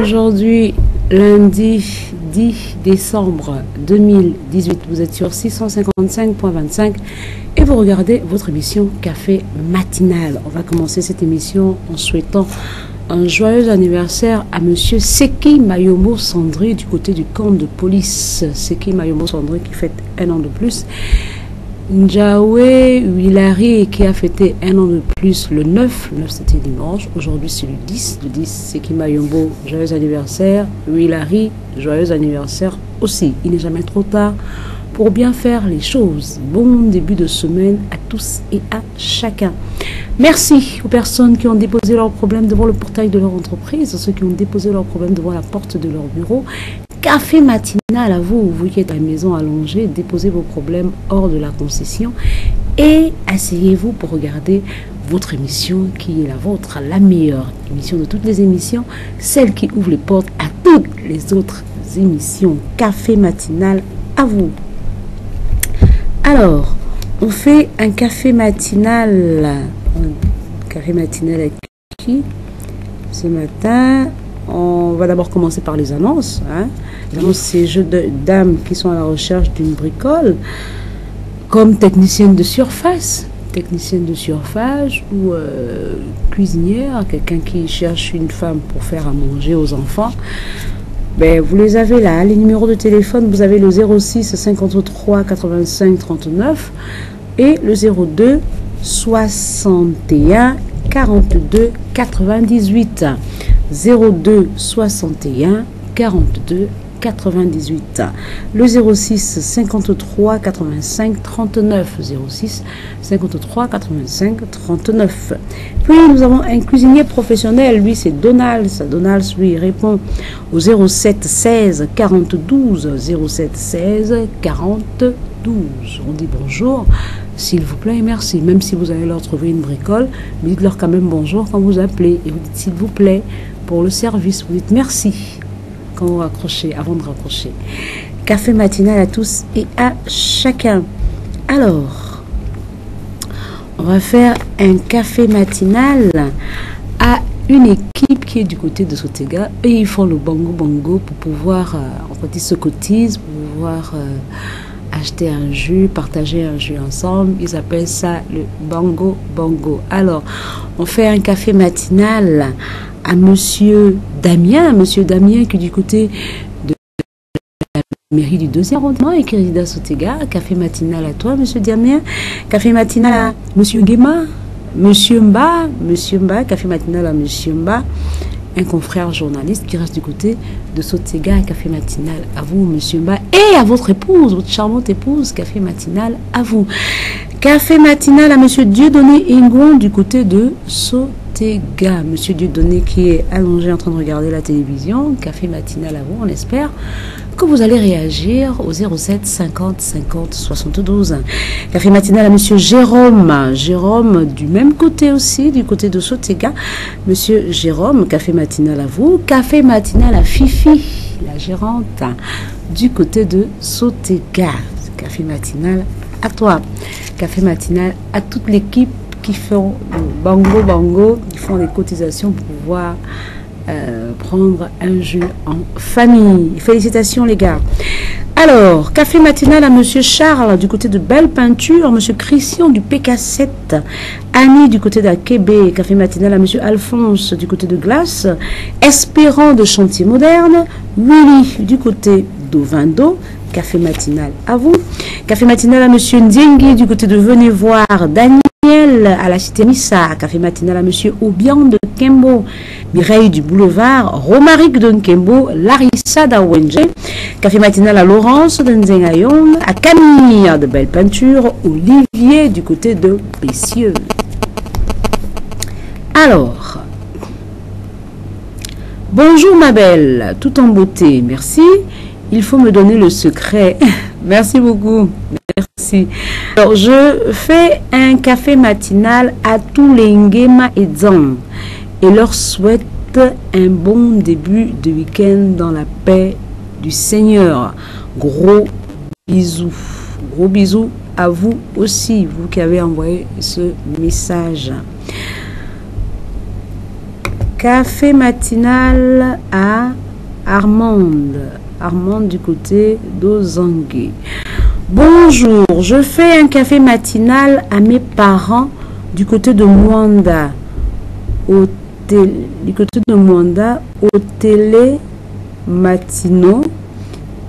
aujourd'hui lundi 10 décembre 2018. Vous êtes sur 655.25 et vous regardez votre émission Café Matinal. On va commencer cette émission en souhaitant un joyeux anniversaire à Monsieur Seki Mayomo Sandri du côté du camp de police. Seki Mayomo Sandri qui fête un an de plus. Njawe Wilari qui a fêté un an de plus le 9, le 9 c'était dimanche, aujourd'hui c'est le 10, le 10 c'est Kimayombo, joyeux anniversaire, Wilari, joyeux anniversaire aussi, il n'est jamais trop tard pour bien faire les choses. Bon début de semaine à tous et à chacun. Merci aux personnes qui ont déposé leurs problèmes devant le portail de leur entreprise, à ceux qui ont déposé leurs problèmes devant la porte de leur bureau. Café matinal à vous, vous qui êtes à la maison allongée, déposez vos problèmes hors de la concession et asseyez-vous pour regarder votre émission qui est la vôtre, la meilleure émission de toutes les émissions, celle qui ouvre les portes à toutes les autres émissions. Café matinal à vous. Alors, on fait un café matinal. Un café matinal avec qui? Ce matin, on va d'abord commencer par les annonces. Hein. Les annonces, c'est jeux de dames qui sont à la recherche d'une bricole comme technicienne de surface. Technicienne de surface ou euh, cuisinière, quelqu'un qui cherche une femme pour faire à manger aux enfants. Ben, vous les avez là, les numéros de téléphone, vous avez le 06 53 85 39 et le 02 61 42 98. 02 61 42 98. Le 06 53 85 39. 06 53 85 39. Puis nous avons un cuisinier professionnel, lui c'est Donald. Donald lui répond au 07 16 42 07 16 42. On dit bonjour, s'il vous plaît merci. Même si vous allez leur trouver une bricole, dites-leur quand même bonjour quand vous appelez et vous dites s'il vous plaît pour le service. Vous dites merci quand vous raccrochez, avant de raccrocher. Café matinal à tous et à chacun. Alors, on va faire un café matinal à une équipe qui est du côté de Sotega et ils font le bongo bongo pour pouvoir, euh, en fait, ils se cotisent pour pouvoir euh, acheter un jus, partager un jus ensemble. Ils appellent ça le bongo bongo. Alors, on fait un café matinal à Monsieur Damien, Monsieur Damien qui est du côté de la mairie du deuxième arrondissement et qui réside à Sotega. Café matinal à toi, Monsieur Damien. Café matinal à Monsieur Guéma. Monsieur Mba, Monsieur Mba, café matinal à Monsieur Mba, un confrère journaliste qui reste du côté de Sotega, un café matinal. À vous, Monsieur Mba, et à votre épouse, votre charmante épouse, café matinal à vous. Café matinal à Monsieur Dieudonné Ingon du côté de Monsieur Dieudonné qui est allongé en train de regarder la télévision. Café matinal à vous, on espère que vous allez réagir au 07 50 50 72. Café matinal à Monsieur Jérôme. Jérôme du même côté aussi, du côté de Sotega. Monsieur Jérôme, café matinal à vous. Café matinal à Fifi, la gérante, du côté de Sotega. Café matinal à toi. Café matinal à toute l'équipe qui font bango bango, qui font des cotisations pour pouvoir euh, prendre un jus en famille. Félicitations les gars. Alors, café matinal à Monsieur Charles du côté de Belle Peinture, Monsieur Christian du PK7, Annie du côté d'Akébé, café matinal à Monsieur Alphonse du côté de Glace, Espérant de Chantier Moderne, Willy du côté d'Ovindo, café matinal à vous, café matinal à Monsieur Ndiengi du côté de Venez voir, Daniel à la cité Missa, café matinal à Monsieur Obian de Kembo, Mireille du Boulevard, Romaric de Nkembo, Larissa d'Awenje, café matinal à Laurence de Nzengayong, à Camille de Belle Peinture, Olivier du côté de Bessieux. Alors, bonjour ma belle, tout en beauté, merci. Il faut me donner le secret. Merci beaucoup. Merci. Alors, je fais un café matinal à tous les Ngema et Zang et leur souhaite un bon début de week-end dans la paix du Seigneur. Gros bisous. Gros bisous à vous aussi, vous qui avez envoyé ce message. Café matinal à Armande. Armande du côté d'Ozangue. Bonjour, je fais un café matinal à mes parents du côté de Mwanda. Au du côté de Mwanda, au télé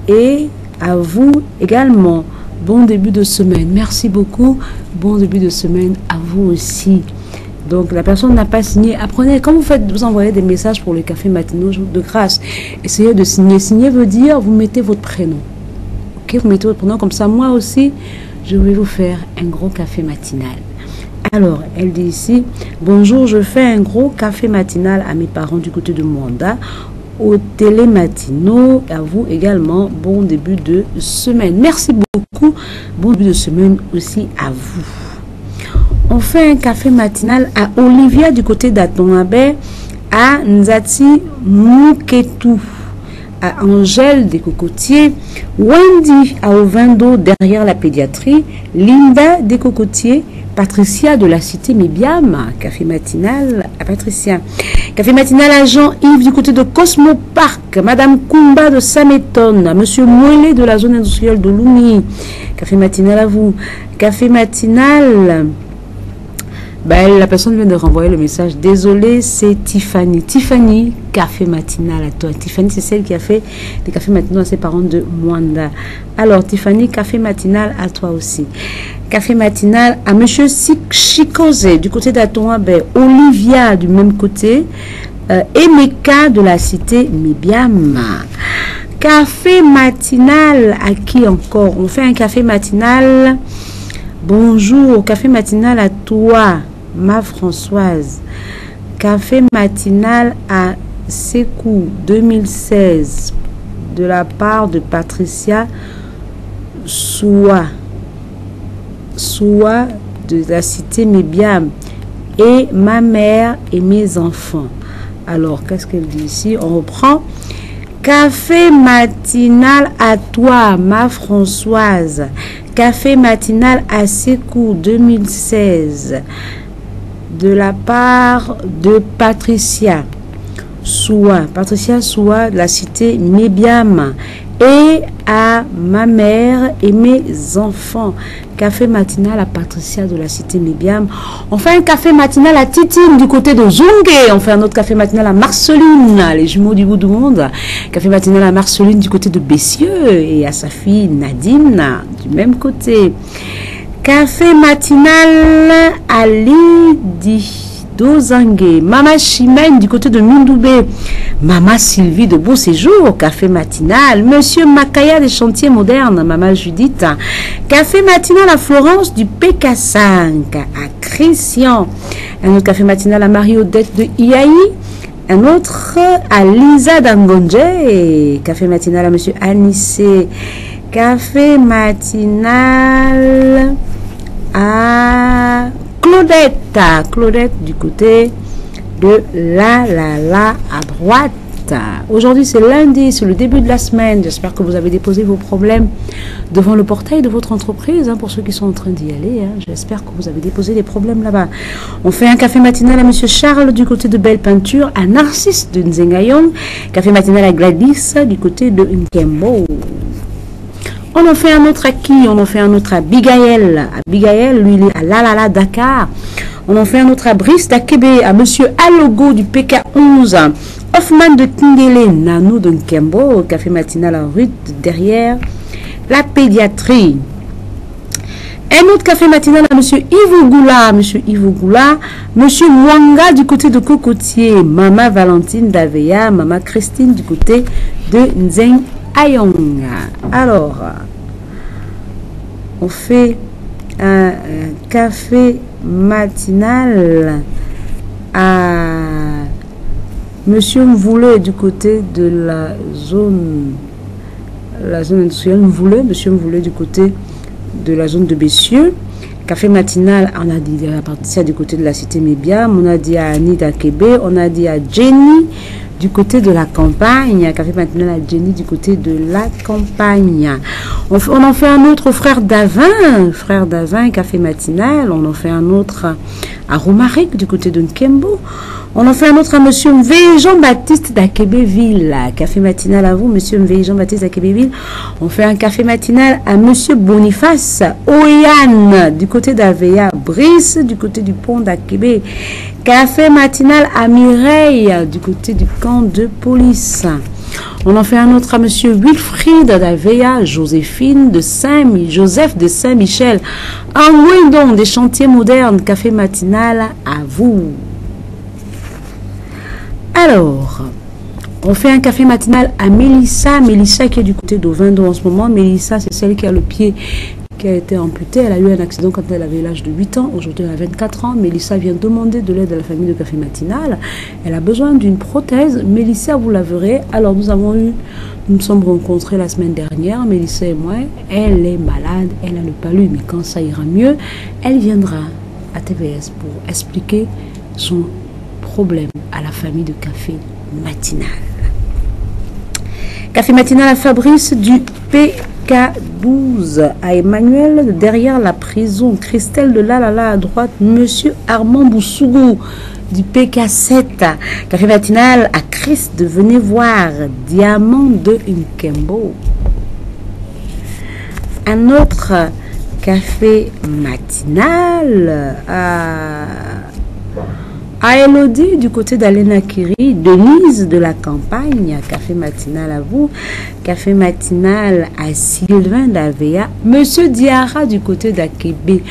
et à vous également. Bon début de semaine. Merci beaucoup. Bon début de semaine à vous aussi. Donc la personne n'a pas signé. Apprenez, quand vous faites, vous envoyez des messages pour le café matinaux de grâce, essayez de signer. Signer veut dire vous mettez votre prénom. Ok, vous mettez votre prénom comme ça. Moi aussi, je vais vous faire un gros café matinal. Alors, elle dit ici, bonjour, je fais un gros café matinal à mes parents du côté de Mwanda, au télématinaux, à vous également, bon début de semaine. Merci beaucoup, bon début de semaine aussi à vous. On fait un café matinal à Olivia du côté d'Atonabé, à Nzati Mouketou, à Angèle des Cocotiers, Wendy à Ovendo derrière la pédiatrie, Linda des Cocotiers, Patricia de la cité Mébiam, café matinal à Patricia. Café matinal à Jean-Yves du côté de Cosmo Park, Madame Kumba de Sameton, Monsieur Moelé de la zone industrielle de Lumi. Café matinal à vous. Café matinal. Ben, la personne vient de renvoyer le message. Désolé, c'est Tiffany. Tiffany, café matinal à toi. Tiffany, c'est celle qui a fait des cafés matinaux à ses parents de Mwanda. Alors, Tiffany, café matinal à toi aussi. Café matinal à Monsieur Chikose du côté d'Atonabé. Olivia du même côté. Euh, Emeka de la cité Mibiam. Café matinal à qui encore? On fait un café matinal. Bonjour, café matinal à toi, ma Françoise. Café matinal à Sekou 2016 de la part de Patricia Soua. Soua de la cité Mébiam et ma mère et mes enfants. Alors, qu'est-ce qu'elle dit ici? On reprend. Café matinal à toi, ma Françoise. Café matinal à Sekou 2016 de la part de Patricia Soua. Patricia Soua de la cité Mébiam et à ma mère et mes enfants. Café matinal à Patricia de la cité Mébiam. On fait un café matinal à Titine du côté de Zungue. On fait un autre café matinal à Marceline, les jumeaux du bout du monde. Café matinal à Marceline du côté de Bessieux et à sa fille Nadine du même côté. Café matinal à Lidi. Dozangue, Mama Chimène du côté de Mundoubé, Mama Sylvie de Beau Séjour, Café Matinal, Monsieur Makaya des Chantiers Modernes, Mama Judith, Café Matinal à Florence du PK5, à Christian, un autre Café Matinal à Marie-Odette de Iaï, un autre à Lisa Dangonje, Café Matinal à Monsieur Anissé, Café Matinal Claudette. Claudette du côté de la la la à droite. Aujourd'hui c'est lundi, c'est le début de la semaine. J'espère que vous avez déposé vos problèmes devant le portail de votre entreprise, hein, pour ceux qui sont en train d'y aller. Hein. J'espère que vous avez déposé les problèmes là-bas. On fait un café matinal à Monsieur Charles du côté de Belle Peinture, à Narcisse de Nzengayong, café matinal à Gladys du côté de Nkembo. On en fait un autre à qui? On en fait un autre à Abigail. Abigail, lui, il est à Lalala, Dakar. On en fait un autre à Brice d'Akebe, à Monsieur Alogo du PK11. Hoffman de Kindele, Nano de Nkembo, café matinal en rue derrière la pédiatrie. Un autre café matinal à Monsieur Yves Goula, Monsieur Yves Goula, Monsieur Mwanga du côté de Cocotier, Mama Valentine d'Aveya, Mama Christine du côté de Nzeng Ayong. Alors, on fait un, café matinal à Monsieur Mvoulé du côté de la zone, la zone industrielle Mvoulé, Monsieur Mvoulé du côté de la zone de Bessieux. Café matinal, on a dit à partir du côté de la cité Mébia, on a dit à Anita Kébé, on a dit à Jenny du côté de la campagne, café matinal à Jenny du côté de la campagne. On, en fait un autre frère Davin, frère Davin, café matinal. On en fait un autre à Romaric du côté de Nkembo. On en fait un autre à Monsieur V. Jean-Baptiste d'Akebéville. Café matinal à vous, Monsieur V. Jean-Baptiste d'Akebéville. On fait un café matinal à Monsieur Boniface Oyan du côté d'Aveya. Brice du côté du pont d'Akebé. Café matinal à Mireille du côté du camp de police. On en fait un autre à Monsieur Wilfried d'Aveya, Joséphine de Saint, Joseph de Saint-Michel, des chantiers modernes, café matinal à vous. Alors, on fait un café matinal à Mélissa. Mélissa qui est du côté d'Ovendo en ce moment. Mélissa, c'est celle qui a le pied qui a été amputé. Elle a eu un accident quand elle avait l'âge de 8 ans. Aujourd'hui, elle a 24 ans. Mélissa vient demander de l'aide à la famille de Café Matinal. Elle a besoin d'une prothèse. Mélissa, vous la verrez. Alors, nous avons eu, nous nous sommes rencontrés la semaine dernière, Mélissa et moi. Elle est malade, elle a le palu, mais quand ça ira mieux, elle viendra à TVS pour expliquer son problème à la famille de Café Matinal. Café Matinal à Fabrice du PK12 à Emmanuel derrière la prison. Christelle de Lalala à droite. Monsieur Armand Boussougou du PK7. Café Matinal à Christ de Venez voir. Diamant de Nkembo. Un autre café matinal à à Elodie du côté d'Alena Denise de la campagne, café matinal à vous, café matinal à Sylvain d'Avea, Monsieur Diara du côté d'Akébé.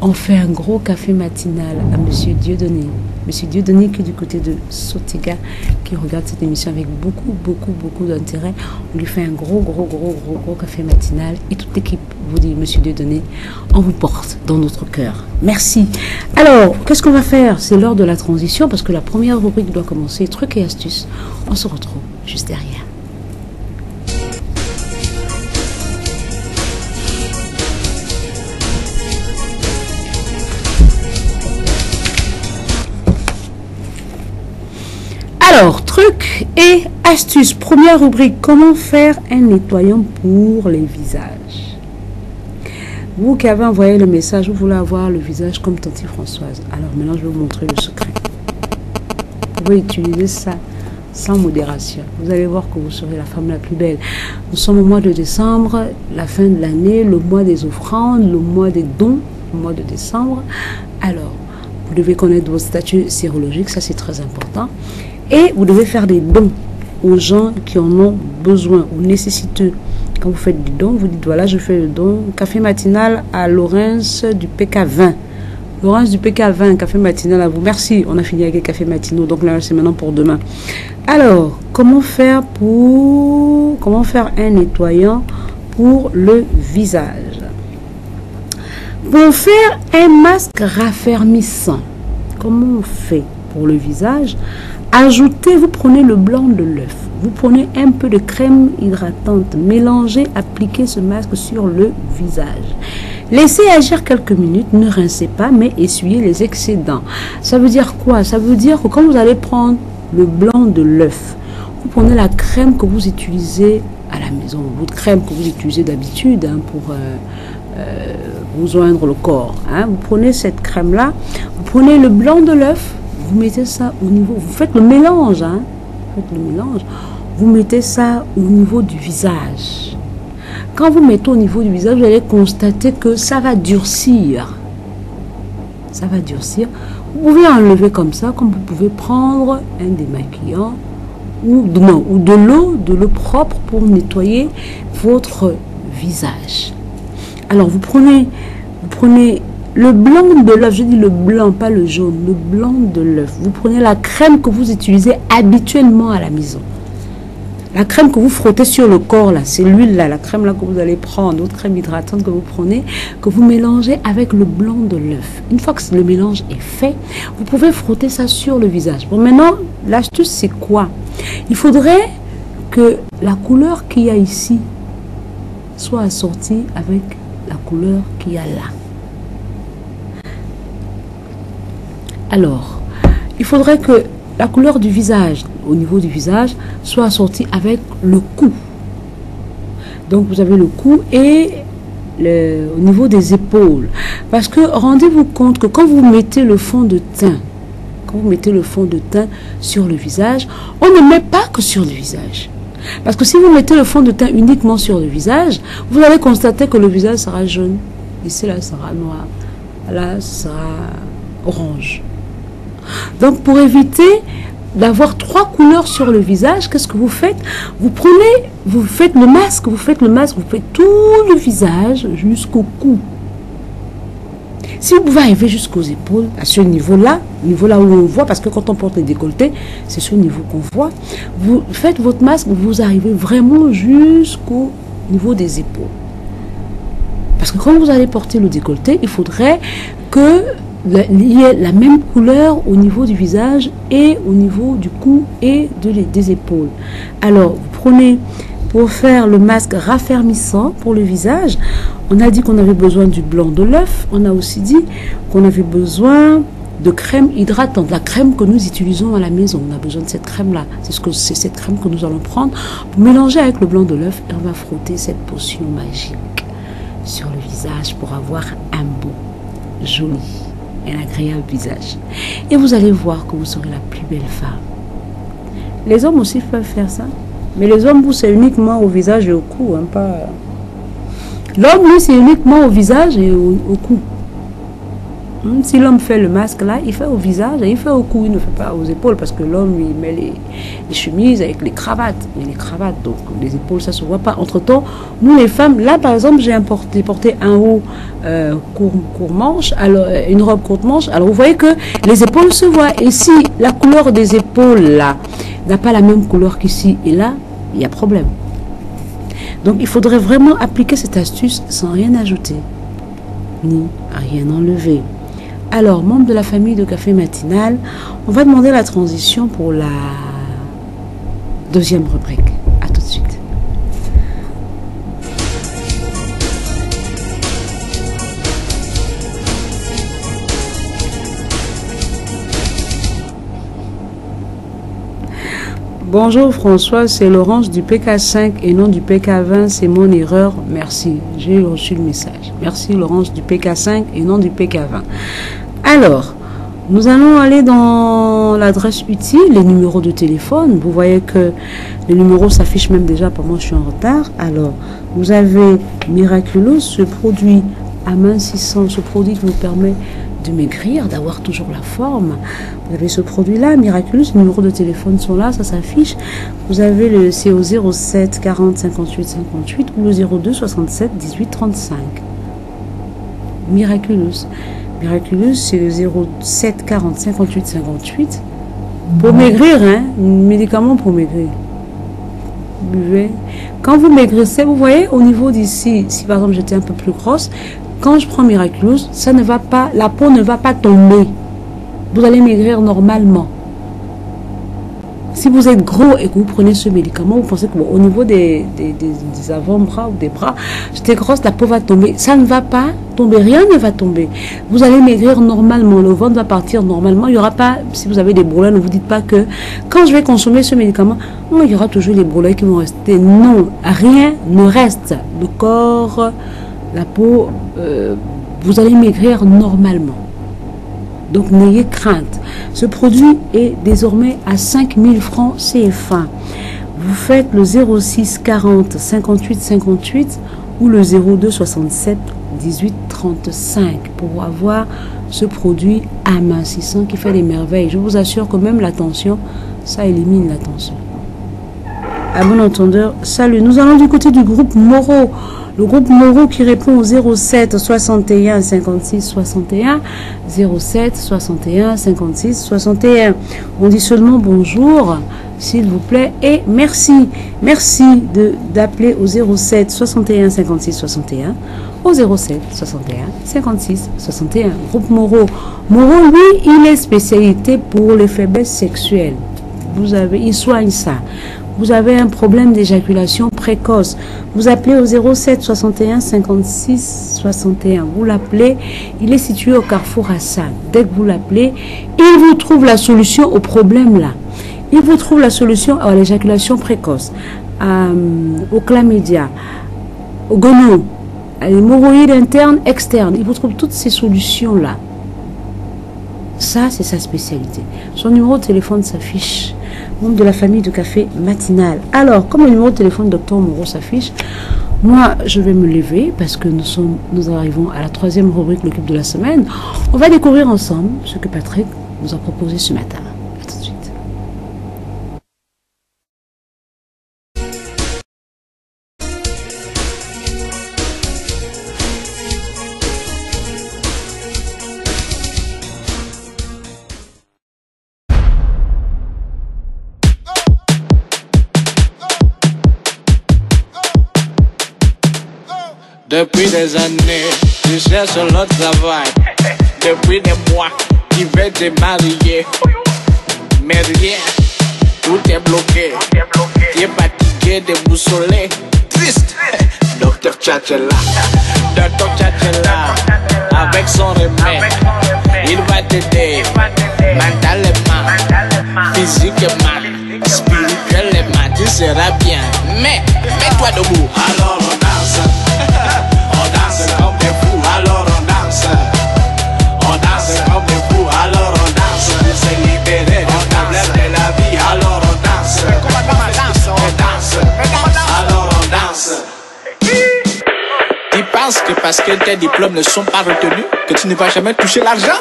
On fait un gros café matinal à Monsieur Dieudonné. Monsieur Dieudonné qui est du côté de Sotiga, qui regarde cette émission avec beaucoup, beaucoup, beaucoup d'intérêt. On lui fait un gros, gros, gros, gros, gros café matinal. Et toute l'équipe vous dit, Monsieur Dieudonné, on vous porte dans notre cœur. Merci. Alors, qu'est-ce qu'on va faire? C'est l'heure de la transition parce que la première rubrique doit commencer. Trucs et astuces. On se retrouve juste derrière. Trucs et astuces. Première rubrique, comment faire un nettoyant pour les visages. Vous qui avez envoyé le message, vous voulez avoir le visage comme Tante Françoise. Alors maintenant, je vais vous montrer le secret. Vous pouvez utiliser ça sans modération. Vous allez voir que vous serez la femme la plus belle. Nous sommes au mois de décembre, la fin de l'année, le mois des offrandes, le mois des dons, le mois de décembre. Alors, vous devez connaître votre statut sérologique, ça c'est très important. Et vous devez faire des dons aux gens qui en ont besoin ou nécessiteux. Quand vous faites du don, vous dites voilà, je fais le don. Café matinal à Laurence du PK20. Laurence du PK20, café matinal à vous. Merci, on a fini avec les cafés matinaux. Donc là, c'est maintenant pour demain. Alors, comment faire pour. Comment faire un nettoyant pour le visage? Pour faire un masque raffermissant, comment on fait pour le visage? Ajoutez, vous prenez le blanc de l'œuf, vous prenez un peu de crème hydratante, mélangez, appliquez ce masque sur le visage. Laissez agir quelques minutes, ne rincez pas, mais essuyez les excédents. Ça veut dire quoi? Ça veut dire que quand vous allez prendre le blanc de l'œuf, vous prenez la crème que vous utilisez à la maison, votre crème que vous utilisez d'habitude hein, pour euh, euh, vous oindre le corps. Hein. Vous prenez cette crème-là, vous prenez le blanc de l'œuf, vous mettez ça au niveau, vous faites le mélange, hein, faites le mélange, vous mettez ça au niveau du visage. Quand vous mettez au niveau du visage, vous allez constater que ça va durcir. Ça va durcir. Vous pouvez enlever comme ça, comme vous pouvez prendre un démaquillant ou, non, ou de l'eau, de l'eau propre pour nettoyer votre visage. Alors vous prenez, vous prenez le blanc de l'œuf, je dis le blanc, pas le jaune, le blanc de l'œuf. Vous prenez la crème que vous utilisez habituellement à la maison. La crème que vous frottez sur le corps, là, c'est l'huile, là, la crème là que vous allez prendre, votre crème hydratante que vous prenez, que vous mélangez avec le blanc de l'œuf. Une fois que le mélange est fait, vous pouvez frotter ça sur le visage. Bon, maintenant, l'astuce, c'est quoi? Il faudrait que la couleur qu'il y a ici soit assortie avec la couleur qu'il y a là. Alors, il faudrait que la couleur du visage, au niveau du visage, soit assortie avec le cou. Donc, vous avez le cou et le, au niveau des épaules. Parce que rendez-vous compte que quand vous mettez le fond de teint, quand vous mettez le fond de teint sur le visage, on ne met pas que sur le visage. Parce que si vous mettez le fond de teint uniquement sur le visage, vous allez constater que le visage sera jaune. Ici, là, sera noir. Là, sera orange. Donc pour éviter d'avoir trois couleurs sur le visage, qu'est-ce que vous faites? Vous prenez, vous faites le masque, vous faites le masque, vous faites tout le visage jusqu'au cou. Si vous pouvez arriver jusqu'aux épaules, à ce niveau-là, niveau là où on voit, parce que quand on porte les décolletés, c'est ce niveau qu'on voit, vous faites votre masque, vous arrivez vraiment jusqu'au niveau des épaules. Parce que quand vous allez porter le décolleté, il faudrait que la même couleur au niveau du visage et au niveau du cou et de des épaules. Alors, vous prenez pour faire le masque raffermissant pour le visage, on a dit qu'on avait besoin du blanc de l'œuf, on a aussi dit qu'on avait besoin de crème hydratante, la crème que nous utilisons à la maison. On a besoin de cette crème-là. C'est ce que c'est cette crème que nous allons prendre pour mélanger avec le blanc de l'œuf et on va frotter cette potion magique sur le visage pour avoir un beau, joli un agréable visage. Et vous allez voir que vous serez la plus belle femme. Les hommes aussi peuvent faire ça. Mais les hommes, vous, c'est uniquement au visage et au cou, hein, pas... L'homme, lui, c'est uniquement au visage et au, au cou. Hmm, si l'homme fait le masque là, il fait au visage il fait au cou, il ne fait pas aux épaules parce que l'homme lui met les, chemises avec les cravates. Et les cravates, donc les épaules, ça se voit pas. Entre temps, nous les femmes, là par exemple, j'ai porté un haut euh, court, manche, alors euh, une robe courte manche. Alors vous voyez que les épaules se voient. Et si la couleur des épaules là n'a pas la même couleur qu'ici et là, il y a problème. Donc il faudrait vraiment appliquer cette astuce sans rien ajouter, ni rien enlever. Alors, membre de la famille de café matinal, on va demander la transition pour la deuxième rubrique. A tout de suite. Bonjour François, c'est Laurence du PK5 et non du PK20, c'est mon erreur. Merci, j'ai reçu le message. Merci Laurence du PK5 et non du PK20. Alors, nous allons aller dans l'adresse utile, les numéros de téléphone. Vous voyez que les numéros s'affichent même déjà pendant que je suis en retard. Alors, vous avez Miraculous, ce produit amincissant, ce produit qui nous permet de maigrir, d'avoir toujours la forme, vous avez ce produit-là, Miraculous, les numéros de téléphone sont là, ça s'affiche. Vous avez le CO 07 40 58 58 ou le 02 67 18 35. Miraculous. Miraculous, c'est le 07 40 58 58. Pour maigrir, hein, médicament pour maigrir. Buvez. Quand vous maigrissez, vous voyez, au niveau d'ici, si par exemple j'étais un peu plus grosse, quand je prends Miraculous, ça ne va pas, la peau ne va pas tomber. Vous allez maigrir normalement. Si vous êtes gros et que vous prenez ce médicament, vous pensez qu'au niveau des, des, avant-bras ou des bras, j'étais grosse, la peau va tomber. Ça ne va pas tomber, rien ne va tomber. Vous allez maigrir normalement, le ventre va partir normalement. Il n'y aura pas, si vous avez des brûlures, ne vous dites pas que quand je vais consommer ce médicament, il y aura toujours les brûlures qui vont rester. Non, rien ne reste. Le corps, la peau, euh, vous allez maigrir normalement. Donc n'ayez crainte. Ce produit est désormais à 5000 francs CFA. Vous faites le 06 40 58 58 ou le 02 67 18 35 pour avoir ce produit amincissant qui fait des merveilles. Je vous assure que même la tension, ça élimine la tension. À bon entendeur, salut. Nous allons du côté du groupe Moreau. Le groupe Moreau qui répond au 07 61 56 61 07 61 56 61. On dit seulement bonjour, s'il vous plaît, et merci. Merci d'appeler au 07 61 56 61 au 07 61 56 61. Groupe Moreau. Moreau, lui, il est spécialité pour les faiblesses sexuelles. Vous avez, il soigne ça vous avez un problème d'éjaculation précoce, vous appelez au 07 61 56 61. Vous l'appelez, il est situé au carrefour Hassan. Dès que vous l'appelez, il vous trouve la solution au problème là. Il vous trouve la solution à l'éjaculation précoce, au chlamydia, au gono, à l'hémorroïde interne, externe. Il vous trouve toutes ces solutions là. Ça, c'est sa spécialité. Son numéro de téléphone s'affiche membre de la famille de café matinal. Alors, comme le numéro de téléphone docteur Moreau s'affiche, moi, je vais me lever parce que nous, sommes, arrivons à la troisième rubrique, l'équipe de la semaine. On va découvrir ensemble ce que Patrick nous a proposé ce matin. Depuis des années, je cherche le travail. Depuis des mois, je vais te marier. Mais rien, tout est bloqué. Tu es fatigué, déboussolé, triste. Docteur Tchatchela, Docteur Tchatchela, avec son remède, il va t'aider mentalement, physiquement, spirituellement. Tu seras bien. Mais, mets-toi debout. Alors on. Parce que tes diplômes ne sont pas retenus, que tu ne vas jamais toucher l'argent.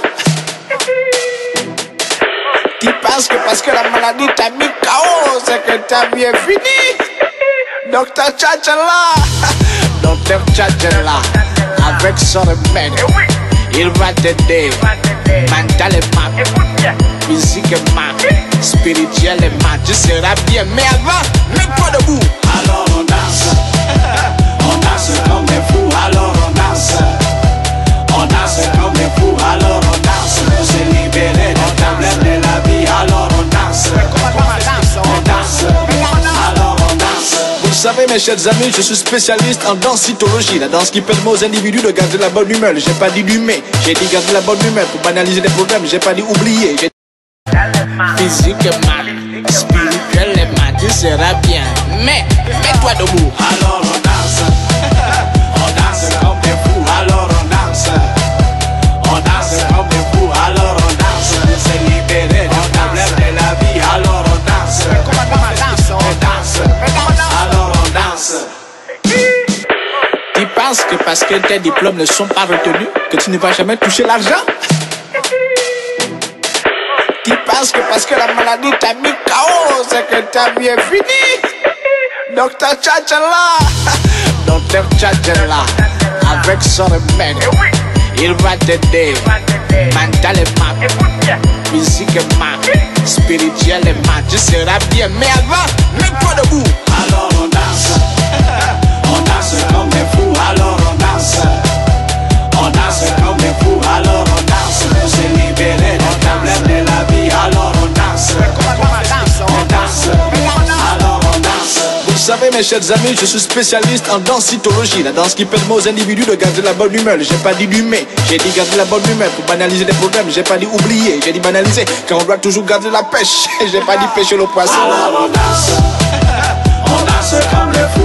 Tu penses que parce que la maladie t'a mis KO, c'est que ta vie est finie. Docteur Tchatchela. Docteur Tchatchela Avec son remède Il va t'aider Mentalement Physiquement Spirituellement. Tu seras bien. Mais avant Mets-toi debout Mes chers amis, je suis spécialiste en densitologie La danse qui permet aux individus de garder la bonne humeur J'ai pas dit d'humer, j'ai dit garder la bonne humeur Pour banaliser les problèmes, j'ai pas dit oublier J'ai physiquement, spirituellement, tu seras bien. Mais, mets-toi debout. Alors penses que parce que tes diplômes ne sont pas retenus, que tu ne vas jamais toucher l'argent? Pense que parce que la maladie t'a mis KO, c'est que ta vie est finie? Docteur Tchatchala, Docteur Tchatchala, avec son remède, il va t'aider mentalement, physiquement, spirituellement. Tu seras bien, mais avant, mets-toi debout. Alors on danse, on danse danse. On danse comme des fous, alors on danse. Pour se libérer des problèmes de la vie, alors on danse. On danse, alors on danse. Vous savez, mes chers amis, je suis spécialiste en densitologie, la danse qui permet aux individus de garder la bonne humeur. J'ai pas dit d'humer, j'ai dit garder la bonne humeur pour banaliser des problèmes. J'ai pas dit oublier, j'ai dit banaliser, car on doit toujours garder la pêche. J'ai pas dit pêcher le poisson. Alors on danse, on danse comme des fous,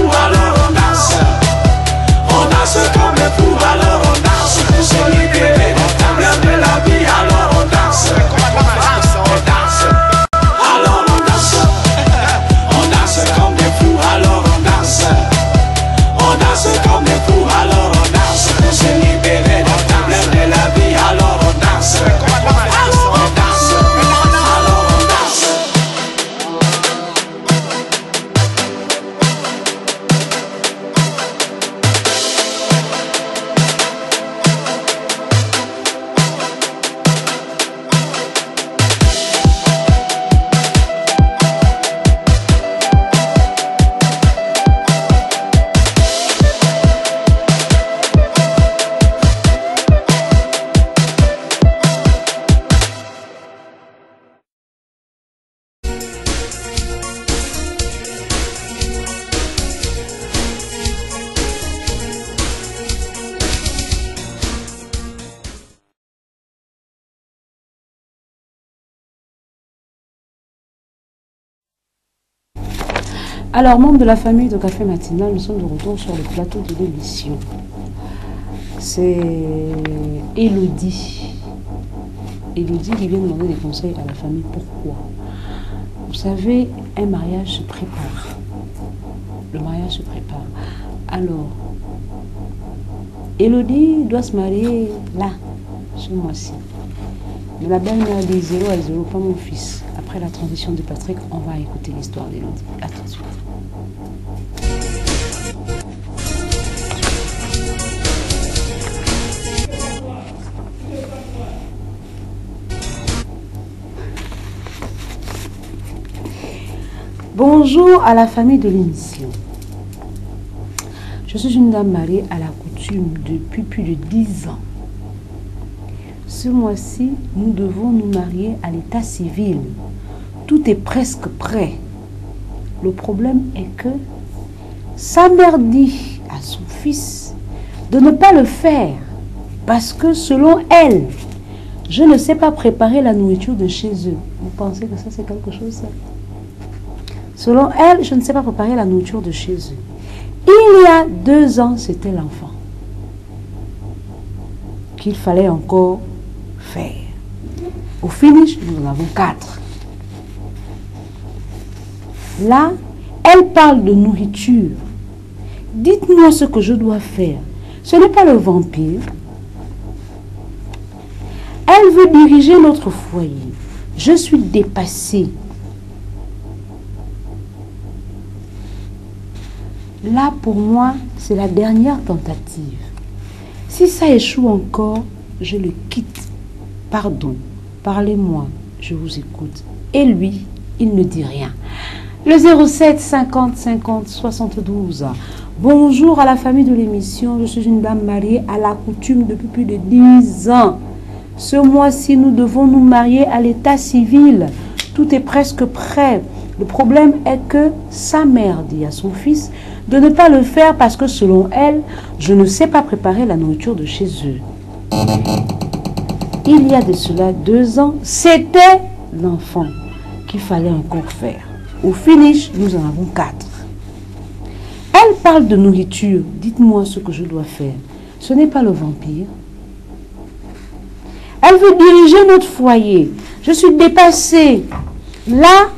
Alors, membres de la famille de Café Matinal, nous sommes de retour sur le plateau de l'émission. C'est Elodie. Elodie qui vient demander des conseils à la famille. Pourquoi? Vous savez, un mariage se prépare. Le mariage se prépare. Alors, Elodie doit se marier là, ce mois-ci. Mais la belle-mère dit 0 à 0, pas mon fils. La transition de Patrick, on va écouter l'histoire d'Elodie. À tout de suite. Bonjour à la famille de l'émission. Je suis une dame mariée à la coutume depuis plus de 10 ans. Ce mois-ci, nous devons nous marier à l'état civil. Tout est presque prêt. Le problème est que sa mère dit à son fils de ne pas le faire parce que selon elle, je ne sais pas préparer la nourriture de chez eux. Vous pensez que ça c'est quelque chose ça? Selon elle, je ne sais pas préparer la nourriture de chez eux. Il y a deux ans, c'était l'enfant qu'il fallait encore faire. Au finish, nous en avons quatre. Là, elle parle de nourriture. Dites-moi ce que je dois faire. Ce n'est pas le vampire. Elle veut diriger notre foyer. Je suis dépassée. Là, pour moi, c'est la dernière tentative. Si ça échoue encore, je le quitte. Pardon, parlez-moi, je vous écoute. Et lui, il ne dit rien. Le 07 50 50 72. Bonjour à la famille de l'émission. Je suis une dame mariée à la coutume depuis plus de 10 ans. Ce mois-ci, nous devons nous marier à l'état civil. Tout est presque prêt. Le problème est que sa mère dit à son fils de ne pas le faire parce que selon elle, je ne sais pas préparer la nourriture de chez eux. Il y a de cela deux ans, c'était l'enfant qu'il fallait encore faire. Au finish, nous en avons quatre. Elle parle de nourriture. Dites-moi ce que je dois faire. Ce n'est pas le vampire. Elle veut diriger notre foyer. Je suis dépassée. Là,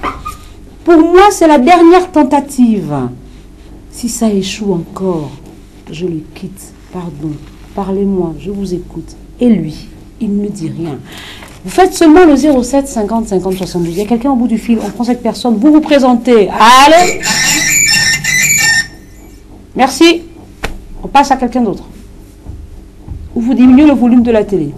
pour moi, c'est la dernière tentative. Si ça échoue encore, je le quitte. Pardon. Parlez-moi, je vous écoute. Et lui, il ne dit rien. Vous faites seulement le 07 50 50 72. Il y a quelqu'un au bout du fil. On prend cette personne. Vous vous présentez. Allez. Merci. On passe à quelqu'un d'autre. Ou vous diminuez le volume de la télé.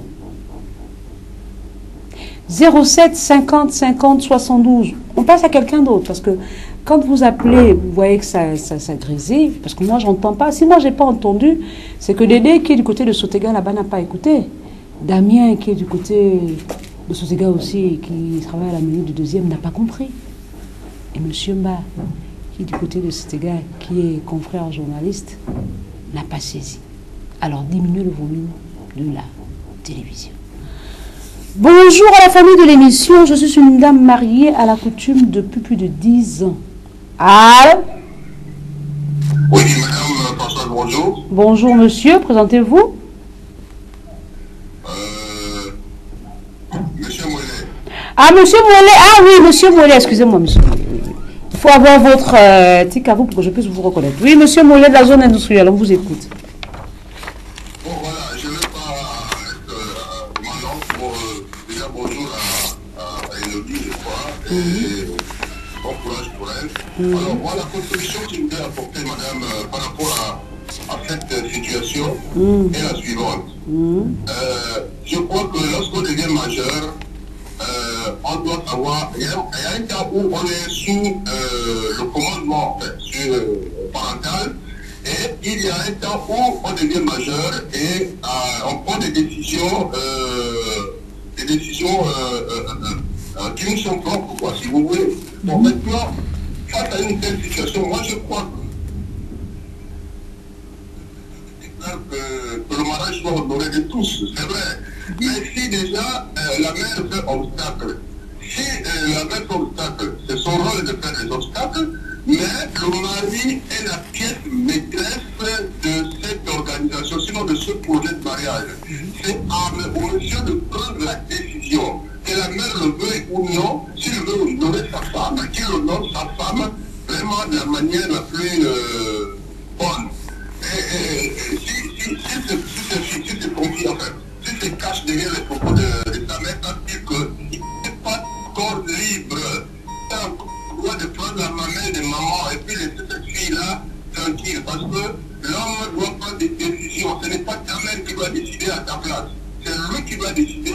07 50 50 72. On passe à quelqu'un d'autre parce que quand vous appelez, vous voyez que ça, ça, grésille, parce que moi j'entends pas. Si moi j'ai pas entendu, c'est que Dédé qui est du côté de Sotega là-bas n'a pas écouté. Damien qui est du côté de Sotega aussi, qui travaille à la minute du deuxième, n'a pas compris. Et Monsieur Mba, qui est du côté de Sotega, qui est confrère journaliste, n'a pas saisi. Alors diminuez le volume de la télévision. Bonjour à la famille de l'émission. Je suis une dame mariée à la coutume depuis plus de 10 ans. Allô Oui, madame François, bonjour. Bonjour monsieur, présentez-vous. Euh, monsieur Mollet. Ah monsieur Mollet, ah oui monsieur Mollet, excusez-moi monsieur. Il faut avoir votre euh, tic à vous pour que je puisse vous reconnaître. Oui monsieur Mollet de la zone industrielle, on vous écoute. Bon, voilà, je ne vais pas être euh, maintenant pour euh, déjà bonjour à, Elodie, je crois, et bon courage pour elle. Alors, moi, la contribution que je voudrais apporter, madame, euh, par rapport à, à cette euh, situation est la suivante. Euh, je crois que lorsqu'on devient majeur, euh, on doit savoir, il y, a, il y a un cas où on est sous euh, le commandement en fait, sur, euh, parental, et il y a un temps où on devient majeur et on prend des décisions, des décisions qui nous sont propres, quoi, si vous voulez. Donc maintenant, face à une telle situation, moi je crois que que, que le mariage soit honoré de tous, c'est vrai. Mais si déjà euh, la mère fait obstacle, si euh, la mère fait obstacle, c'est son rôle de faire des obstacles, mais le mari est la pièce maîtresse de cette organisation, sinon de ce projet de mariage. C'est à m- au monsieur de prendre la décision, que la mère le veuille ou non, s'il veut honorer sa femme, qu'il honore sa femme vraiment de la manière la plus euh, bonne. Et, si, si, si, derrière les propos de, de mère, qu'il n'est pas encore libre. Il a encore de prendre la main de maman et puis laisser cette fille-là tranquille. Parce que l'homme doit prendre des décisions. Ce n'est pas ta mère qui doit décider à ta place. C'est lui qui doit décider.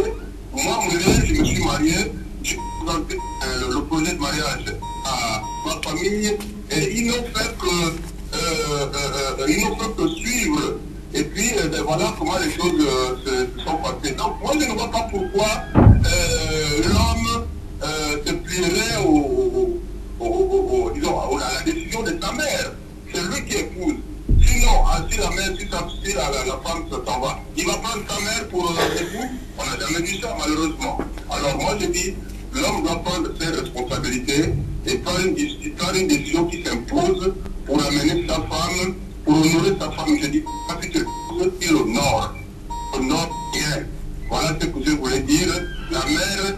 Moi, mon je me suis marié. J'ai présenté euh, le projet de mariage à ma famille et ils n'ont fait que euh, euh, euh, ils n'ont fait que suivre. Et puis, euh, ben, voilà comment les choses euh, se, sont passées. Donc, moi, je ne vois pas pourquoi euh, l'homme se plierait au, disons, à la décision de sa mère. C'est lui qui épouse. Sinon, ah, si la mère, si, si la, la- la femme se s'en va, il va prendre sa mère pour euh. On n'a jamais vu ça, malheureusement. Alors, moi, je dis, l'homme doit prendre ses responsabilités et prendre une, prendre une décision qui s'impose pour amener sa femme, pour honorer sa femme. Je dis, pas que il honore. Honore bien. Voilà ce que je voulais dire. La mère,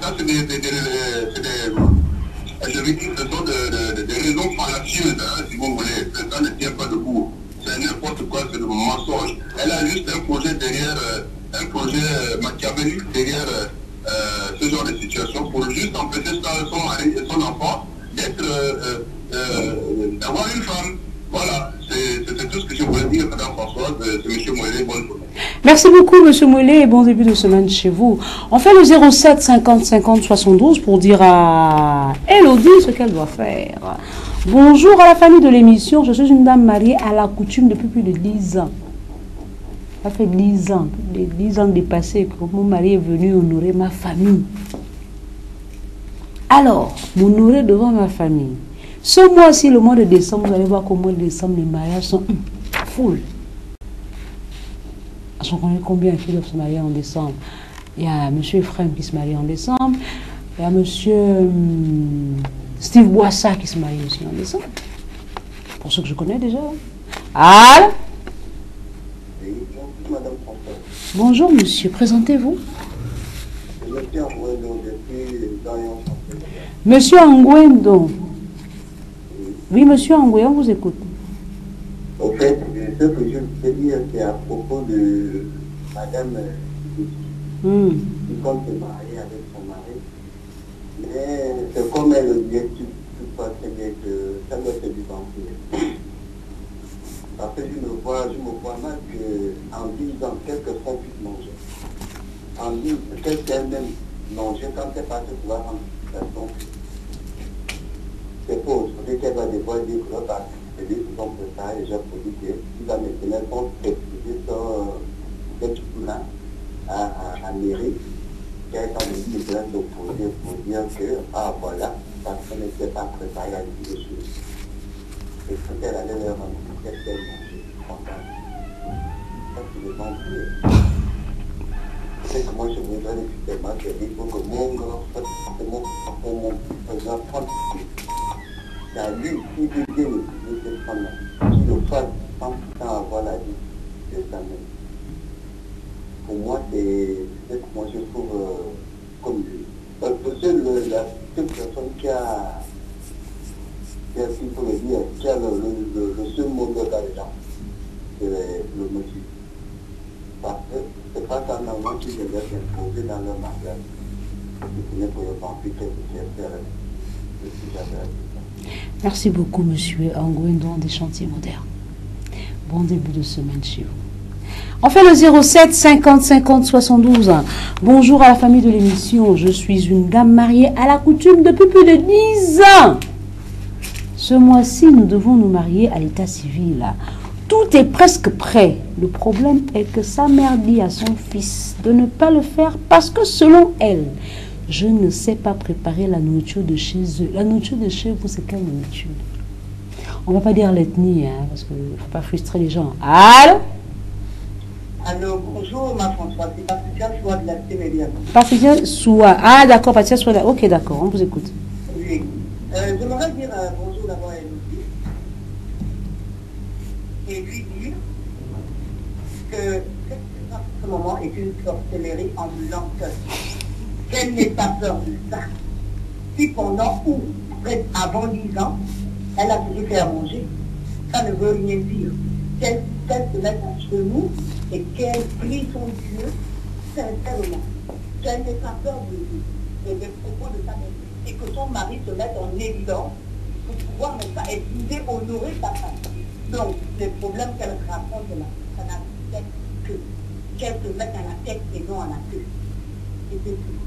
ça c'est des, des, des, des- des- je vais dire ce sont des de, de, raisons fallacieuses, hein, si vous voulez. Ça ne tient pas debout. C'est n'importe quoi, c'est du mensonge. Elle a juste un projet derrière, euh, un projet euh, machiavélique derrière euh, euh, ce genre de situation pour juste empêcher son, mari et son enfant d'être, euh, euh, euh, d'avoir une femme. Voilà, c'est tout ce que je voulais dire, Madame Françoise. C'est M. Moëlé, bonne journée. Merci beaucoup, Monsieur Moulet, et bon début de semaine chez vous. On fait le 07 50 50 72 pour dire à Elodie ce qu'elle doit faire. Bonjour à la famille de l'émission. Je suis une dame mariée à la coutume depuis plus de 10 ans. Ça fait 10 ans, plus de 10 ans dépassés que mon mari est venu honorer ma famille. Alors, m'honorer devant ma famille. Ce mois-ci, le mois de décembre, vous allez voir qu'au mois de décembre, les mariages sont hum, full. On connaît combien qui doivent se marier en décembre? Il y a M. Ephraim qui se marie en décembre. Il y a M. hum, Steve Boissa qui se marie aussi en décembre. Pour ceux que je connais déjà. Françoise, Bonjour monsieur, présentez-vous. je Monsieur Angwendo. Oui, monsieur Angwendo, on vous écoute. Au fait, ce que je peux dire, c'est à propos de Madame. euh, Hmm. qui compte se marier avec son mari. Mais c'est comme elle le dit, tu, bien que ça doit être du vampire. Parce que je me vois, je me vois mal qu'en 10 ans, quelque puisse manger. En 10 qu'est-ce qu'elle même manger quand elle passe pouvoir en situation. C'est pour qu'elle va devoir dire que l'autre a dit que son préparé déjà pour dire qu'il va maintenant son préciser son cette là à, à, mairie qui a été en de plainte d'opposer pour dire que, ah voilà, parce qu'on n'était pas préparé à dire des choses. Et quand elle allait leur qu'est-ce qu'elle mangeait Ça, c'est le. C'est que moi, je voudrais effectivement que il faut que mon grand mon, pour mon grand frère, c'est à lui qui veut bien utiliser cette femme-là, qui le fasse sans pourtant avoir la vie de sa mère. Pour moi, c'est ce que moi je trouve euh, comme lui. Parce que seule la seule personne qui a, qui a, s'il faut le dire, qui a le, le, le, le seul mot d'argent, c'est le, monsieur. Parce que c'est pas un moment qui devait s'imposer dans leur mariage. Ce n'est pour le vampire que j'ai fait ce que j'avais. Merci beaucoup, monsieur Angouendon des chantiers modernes. Bon début de semaine chez vous. On fait le 07 50 50 72. Bonjour à la famille de l'émission. Je suis une dame mariée à la coutume depuis plus de 10 ans. Ce mois-ci, nous devons nous marier à l'état civil. Tout est presque prêt. Le problème est que sa mère dit à son fils de ne pas le faire parce que selon elle, je ne sais pas préparer la nourriture de chez eux. La nourriture de chez vous, c'est quelle nourriture On ne va pas dire l'ethnie, hein, parce qu'il ne faut pas frustrer les gens. Allô? Alors, bonjour, ma Françoise, c'est Patricia Choix de la Témélia. Patricia Soua. Ah, d'accord, Patricia Soua. Ok, d'accord, on vous écoute. Oui. Euh, J'aimerais dire euh, bonjour d'abord à Elodie et lui dire que ce moment est une sorcellerie ambulante. Qu'elle n'ait pas peur de ça. Si pendant ou avant 10 ans, elle a fait à manger, ça ne veut rien dire. Qu'elle se mette à genoux et qu'elle prie son Dieu sincèrement. Qu'elle n'ait pas peur de lui et des propos de sa mère. Et que son mari se mette en évidence pour pouvoir ne pas épouser, honorer sa femme. Donc, les problèmes qu'elle raconte là, ça n'a que qu'elle se mette à la tête et non à la queue. Et c'est tout.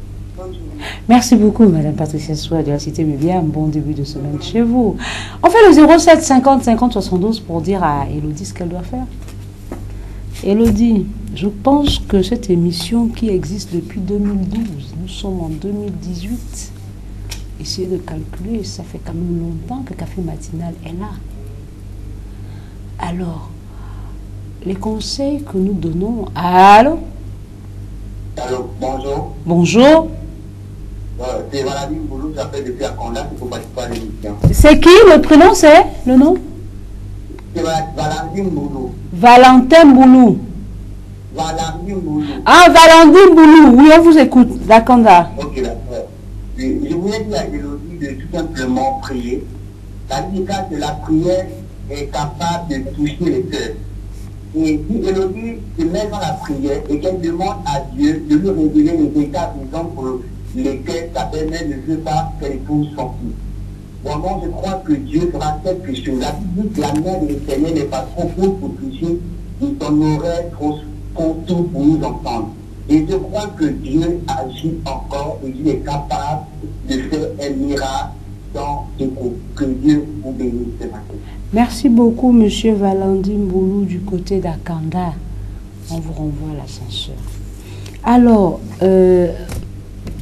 Merci beaucoup, Madame Patricia Soua de la Cité Média. Bon début de semaine chez vous. On fait le 07 50 50 72 pour dire à Elodie ce qu'elle doit faire. Elodie, je pense que cette émission qui existe depuis 2012, nous sommes en 2018. Essayez de calculer, ça fait quand même longtemps que Café Matinal est là. Alors, les conseils que nous donnons. Allô? Alors, bonjour. Bonjour. Euh, c'est Valadie Boulou, j'appelle depuis Akonda, il faut participer à l'émission. C'est qui Le prénom, c'est Le nom? Valandine Boulou. Valentin Boulou. Valandine Boulou. Ah, Valentin Boulou. Oui, on vous écoute. D'accord. Ok, d'accord. Je je voulais dire à Elodie de tout simplement prier. La efficace de la prière est capable de toucher le cœur. Et si Elodie se met dans la prière et qu'elle demande à Dieu de lui révéler les véritables raisons pour lesquelles sa belle-mère ne veut pas qu'elle épouse son fils. Vraiment, je crois que Dieu fera quelque chose. La Bible la main de l'Éternel n'est pas trop courte pour toucher, il en aurait trop court pour nous entendre. Et je crois que Dieu agit encore et Dieu est capable de faire un miracle dans ce couple. Que Dieu vous bénisse ce matin. Merci beaucoup, monsieur Valentin Boulou, du côté d'Akanda. On vous renvoie à l'ascenseur. Alors, euh,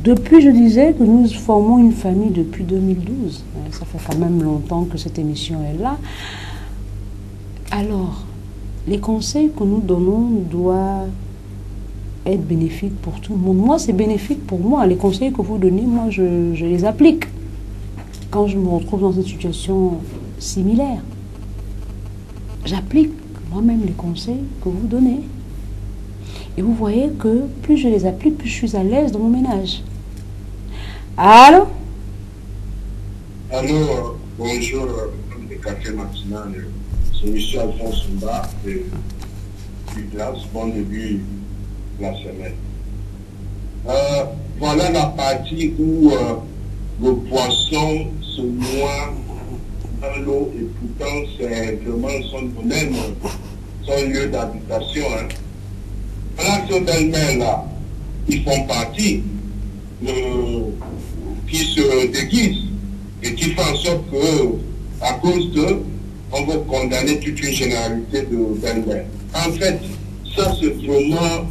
depuis, je disais que nous formons une famille depuis 2012. Euh, Ça fait quand même longtemps que cette émission est là. Alors, les conseils que nous donnons doivent être bénéfiques pour tout le monde. Moi, c'est bénéfique pour moi. Les conseils que vous donnez, moi, je, je les applique quand je me retrouve dans une situation similaire. J'applique moi-même les conseils que vous donnez. Et vous voyez que plus je les applique, plus je suis à l'aise dans mon ménage. Allô? Allô, bonjour, le café matinal. C'est M. Alphonse Mba de glace. Bon début de la semaine. Euh, voilà la partie où euh, le poisson se noie dans l'eau et pourtant c'est vraiment son domaine, son lieu d'habitation. Hein. Voilà ce belles-mères-là, ils font partie, euh, qui se déguisent et qui font en sorte que, à cause d'eux, on va condamner toute une généralité de belles-mères. En fait, ça c'est vraiment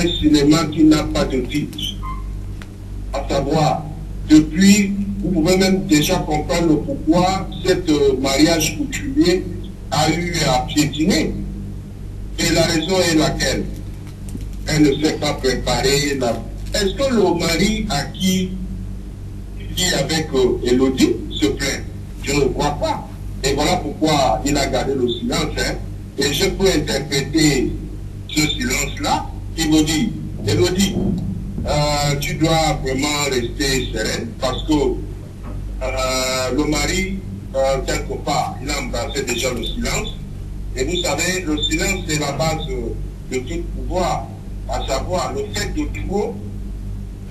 un cinéma qui n'a pas de titre. À savoir, depuis, vous pouvez même déjà comprendre pourquoi cet euh, mariage coutumier a eu à piétiner. Et la raison est laquelle? Elle ne s'est pas préparée. Est-ce que le mari à qui vit avec euh, Elodie se plaint Je ne crois pas. Et voilà pourquoi il a gardé le silence. hein. Et je peux interpréter ce silence-là qui me dit, Elodie, euh, tu dois vraiment rester sereine parce que euh, le mari, quelque part, il a embrassé déjà le silence. Et vous savez, le silence, c'est la base de tout pouvoir, à savoir le fait de trop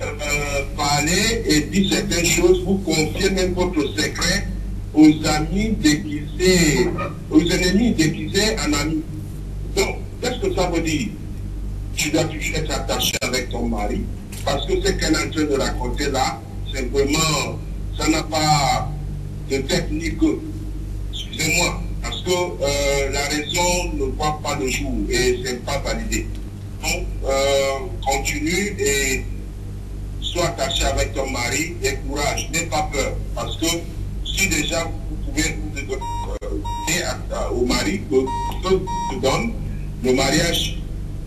euh, parler et dire certaines choses, vous confiez même votre secret aux amis déguisés, aux ennemis déguisés en amis. Donc, qu'est-ce que ça veut dire? Tu dois toujours être attaché avec ton mari, parce que ce qu'elle est en train de raconter là, c'est vraiment, ça n'a pas de technique, excusez-moi, parce que euh, la raison ne voit pas le jour et c'est pas validé. Donc, euh, continue et sois attaché avec ton mari et courage, n'aie pas peur, parce que si déjà vous pouvez vous donner au mari que Dieu te donne, le mariage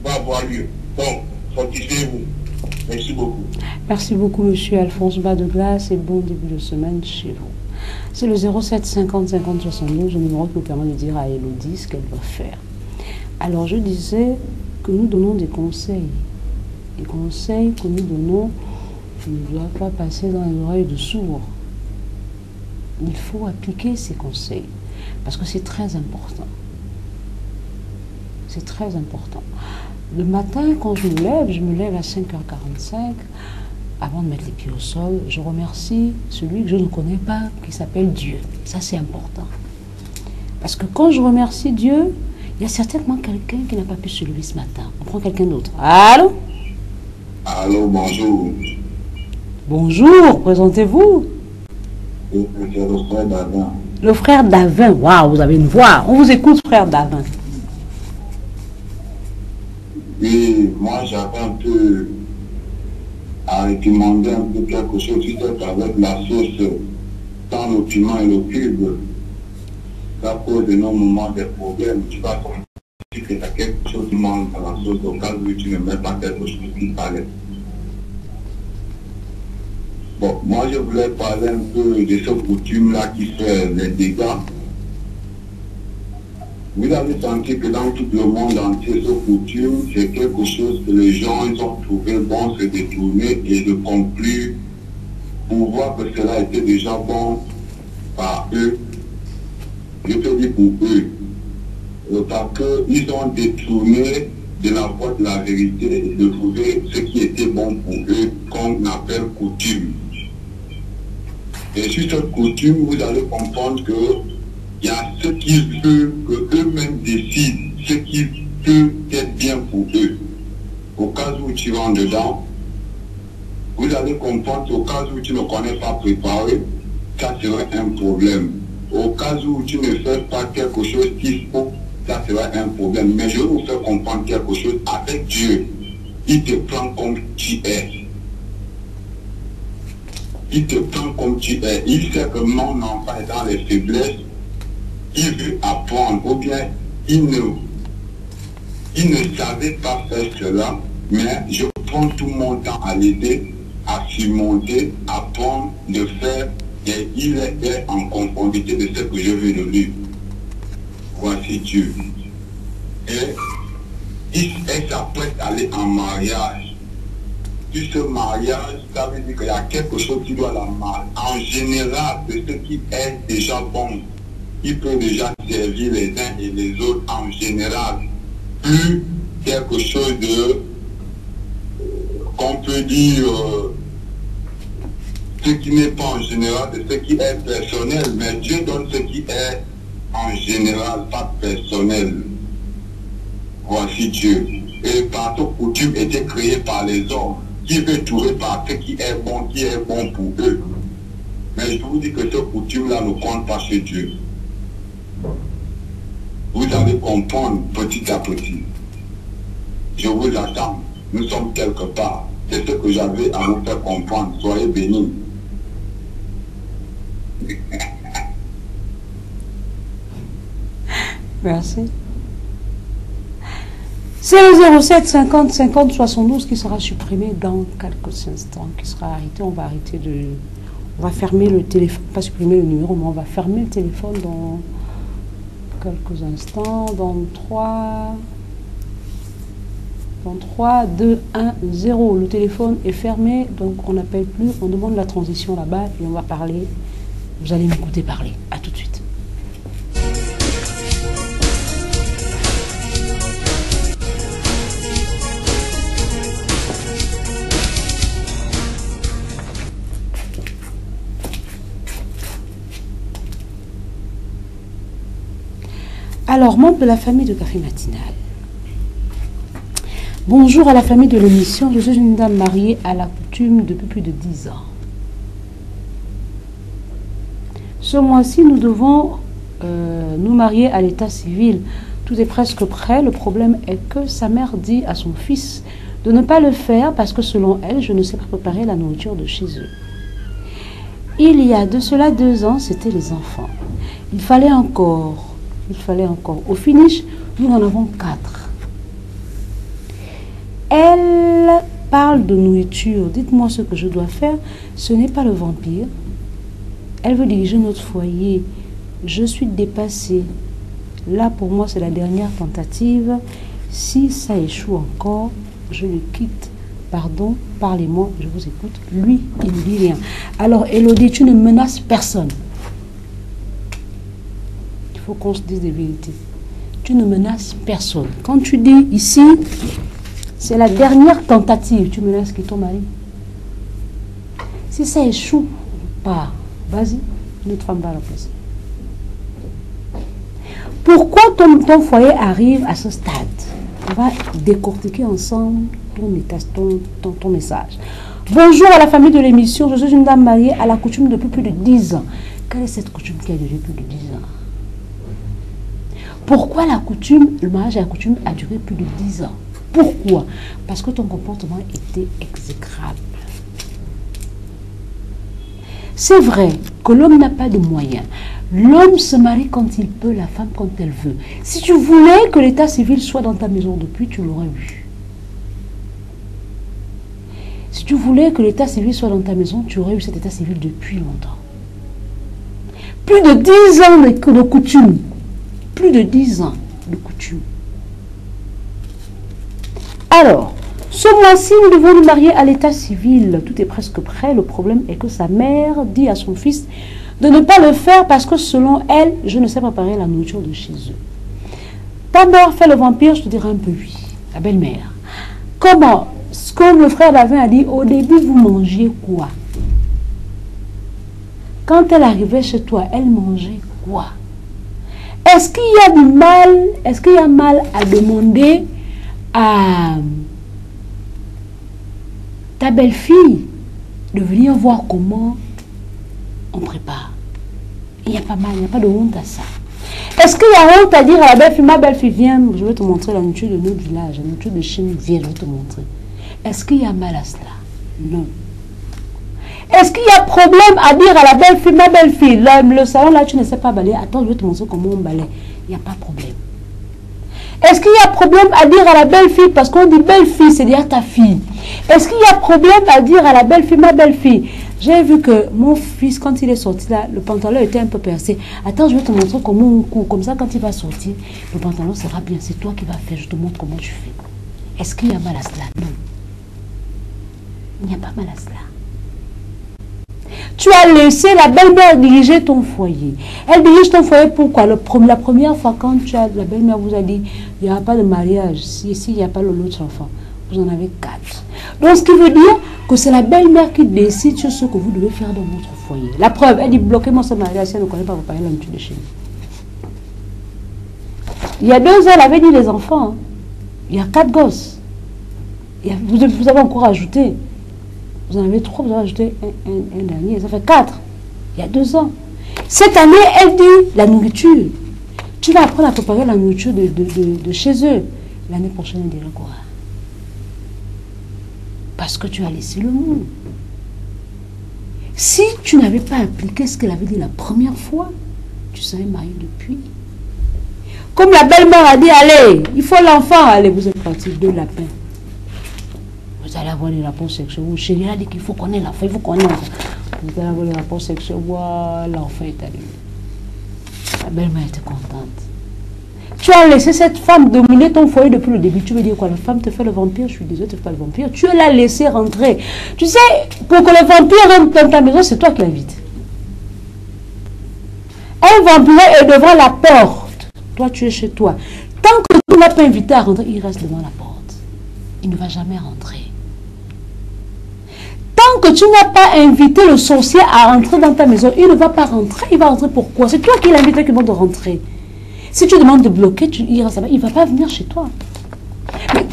va avoir lieu. Donc, fortifiez-vous. Merci beaucoup. Merci beaucoup, monsieur Alphonse Bas de Glace, et bon début de semaine chez vous. C'est le 07 50 50 72, le numéro qui vous permet de dire à Elodie ce qu'elle doit faire. Alors, je disais que nous donnons des conseils. Les conseils que nous donnons ne doivent pas passer dans les oreilles de sourds. Il faut appliquer ces conseils parce que c'est très important. C'est très important. Le matin, quand je me lève, je me lève à 5h45. Avant de mettre les pieds au sol, je remercie celui que je ne connais pas, qui s'appelle Dieu. Ça, c'est important. Parce que quand je remercie Dieu, il y a certainement quelqu'un qui n'a pas pu se lever ce matin. On prend quelqu'un d'autre. Allô? Allô, bonjour. Bonjour, présentez-vous. Le frère d'Adam. Le frère Davin. Waouh, vous avez une voix. On vous écoute, frère Davin. Et moi, j'avais un peu à recommander un peu quelque chose, qu'avec la sauce dans le piment et le cube, ça pose énormément de problèmes. Tu vas sentir que tu as quelque chose qui manque dans la sauce au cas où tu ne mets pas quelque chose qui paraît. Bon, moi je voulais parler un peu de ce coutume-là qui fait les dégâts. Vous avez senti que dans tout le monde entier, ce coutume, c'est quelque chose que les gens ils ont trouvé bon se détourner et de conclure pour voir que cela était déjà bon par eux. Je peux dire pour eux. Euh, Parce qu'ils ont détourné de la voie de la vérité et de trouver ce qui était bon pour eux qu'on appelle coutume. Et sur cette coutume, vous allez comprendre que il y a ce qu'ils veulent, que eux-mêmes décident, ce qui peut être bien pour eux. Au cas où tu rentres dedans, vous allez comprendre qu'au cas où tu ne connais pas préparé, ça serait un problème. Au cas où tu ne fais pas quelque chose qu'il faut, ça serait un problème. Mais je vous faire comprendre quelque chose avec Dieu. Il te prend comme tu es il te prend comme tu es. Il sait que mon enfant est dans les faiblesses. Il veut apprendre. Ou bien il ne, il ne savait pas faire cela. Mais je prends tout mon temps à l'aider, à surmonter, à apprendre, de faire. Et il est en conformité de ce que je veux de lui. Voici Dieu. Et il s'apprête à aller en mariage ce mariage, ça veut dire qu'il y a quelque chose qui doit la mal. En général, de ce qui est déjà bon, il peut déjà servir les uns et les autres en général. Plus quelque chose de, qu'on peut dire euh, ce qui n'est pas en général et ce qui est personnel, mais Dieu donne ce qui est en général, pas personnel. Voici Dieu. Et par toute coutume était créé par les hommes, qui veut trouver par ce qui est bon, qui est bon pour eux. Mais je vous dis que cette coutume-là ne compte pas chez Dieu. Vous allez comprendre petit à petit. Je vous attends. Nous sommes quelque part. C'est ce que j'avais à vous faire comprendre. Soyez bénis. Merci. C'est le 07 50 50 72 qui sera supprimé dans quelques instants, qui sera arrêté. On va arrêter de. On va fermer le téléphone, pas supprimer le numéro, mais on va fermer le téléphone dans quelques instants. Dans 3. Dans 3, 2, 1, 0. Le téléphone est fermé, donc on n'appelle plus. On demande la transition là-bas et on va parler. Vous allez m'écouter parler. À tout de suite. Alors, membre de la famille de Café Matinal. Bonjour à la famille de l'émission. Je suis une dame mariée à la coutume depuis plus de 10 ans. Ce mois-ci, nous devons euh, nous marier à l'état civil. Tout est presque prêt. Le problème est que sa mère dit à son fils de ne pas le faire parce que selon elle, je ne sais pas préparer la nourriture de chez eux. Il y a de cela deux ans, c'était les enfants. Il fallait encore il fallait encore. Au finish, nous en avons quatre. Elle parle de nourriture. Dites-moi ce que je dois faire. Ce n'est pas le vampire. Elle veut diriger notre foyer. Je suis dépassée. Là, pour moi, c'est la dernière tentative. Si ça échoue encore, je le quitte. Pardon, parlez-moi, je vous écoute. Lui, il ne dit rien. Alors, Elodie, tu ne menaces personne faut qu'on se dise des vérités. Tu ne menaces personne. Quand tu dis ici, c'est la dernière tentative, tu menaces qui ton mari. Si ça échoue pas, vas-y, notre femme va la place. Pourquoi ton, foyer arrive à ce stade? On va décortiquer ensemble ton, ton, ton, message. Bonjour à la famille de l'émission. Je suis une dame mariée à la coutume depuis plus de 10 ans. Quelle est cette coutume qui a duré plus de 10 ans? Pourquoi la coutume, le mariage à la coutume a duré plus de 10 ans? Pourquoi? Parce que ton comportement était exécrable. C'est vrai que l'homme n'a pas de moyens. L'homme se marie quand il peut, la femme quand elle veut. Si tu voulais que l'état civil soit dans ta maison depuis, tu l'aurais vu. Si tu voulais que l'état civil soit dans ta maison, tu aurais eu cet état civil depuis longtemps. Plus de 10 ans de coutume plus de 10 ans de coutume. Alors, ce mois-ci, nous devons nous marier à l'état civil. Tout est presque prêt. Le problème est que sa mère dit à son fils de ne pas le faire parce que selon elle, je ne sais préparer la nourriture de chez eux. Ta mère fait le vampire, je te dirai un peu oui. La belle-mère. Comment? Comme le frère Davin a dit, au début, vous mangiez quoi? Quand elle arrivait chez toi, elle mangeait quoi? Est-ce qu'il y a du mal, est-ce qu'il y a mal à demander à ta belle-fille de venir voir comment on prépare? Il n'y a pas mal, il n'y a pas de honte à ça. Est-ce qu'il y a honte à dire à la belle-fille, ma belle-fille, viens, je vais te montrer la nourriture de notre village, la nourriture de Chine, viens, je vais te montrer. Est-ce qu'il y a mal à cela? Non. Est-ce qu'il y a problème à dire à la belle-fille, ma belle-fille, le, salon là, tu ne sais pas balayer, attends, je vais te montrer comment on balaye. Il n'y a pas de problème. Est-ce qu'il y a problème à dire à la belle-fille, parce qu'on dit belle-fille, c'est dire ta fille. Est-ce qu'il y a problème à dire à la belle-fille, ma belle-fille? J'ai vu que mon fils, quand il est sorti là, le pantalon était un peu percé. Attends, je vais te montrer comment on court. Comme ça, quand il va sortir, le pantalon sera bien. C'est toi qui vas faire. Je te montre comment tu fais. Est-ce qu'il y a mal à cela Non. Il n'y a pas mal à cela. Tu as laissé la belle-mère diriger ton foyer. Elle dirige ton foyer pourquoi? La première fois, quand tu as, la belle-mère vous a dit, il n'y aura pas de mariage, si il n'y a pas l'autre enfant, vous en avez quatre. Donc, ce qui veut dire que c'est la belle-mère qui décide sur ce que vous devez faire dans votre foyer. La preuve, elle dit bloquez-moi ce mariage si elle ne connaît pas vos parents, elle de chez nous. Il y a deux ans, elle avait dit les enfants. hein. Il y a quatre gosses. Vous avez encore ajouté. Vous en avez trois, vous avez ajouté un, dernier. Ça fait quatre. Il y a deux ans. Cette année, elle dit la nourriture. Tu vas apprendre à préparer la nourriture de, de- de- de chez eux. L'année prochaine, elle dira quoi? Parce que tu as laissé le monde. Si tu n'avais pas appliqué ce qu'elle avait dit la première fois, tu serais marié depuis. Comme la belle-mère a dit, allez, il faut l'enfant, allez, vous êtes partis, deux lapins. Vous allez avoir des rapports sexuels. Ou chérie a dit qu'il faut ait l'enfant, il faut. Vous allez avoir des rapports sexuels. Voilà, l'enfant est arrivé. La belle-mère était contente. Tu as laissé cette femme dominer ton foyer depuis le début. Tu veux dire quoi? La femme te fait le vampire? Je suis désolée, tu ne fais pas le vampire. Tu l'as laissé rentrer. Tu sais, pour que le vampire rentre dans ta maison, c'est toi qui l'invites. Un vampire est devant la porte. Toi, tu es chez toi. Tant que tu ne l'as pas invité à rentrer, il reste devant la porte. Il ne va jamais rentrer. Tant que tu n'as pas invité le sorcier à rentrer dans ta maison, il ne va pas rentrer. Il va rentrer pourquoi C'est toi qui l'invites qui demande de rentrer. Si tu demandes de bloquer, tu, il ne va pas venir chez toi.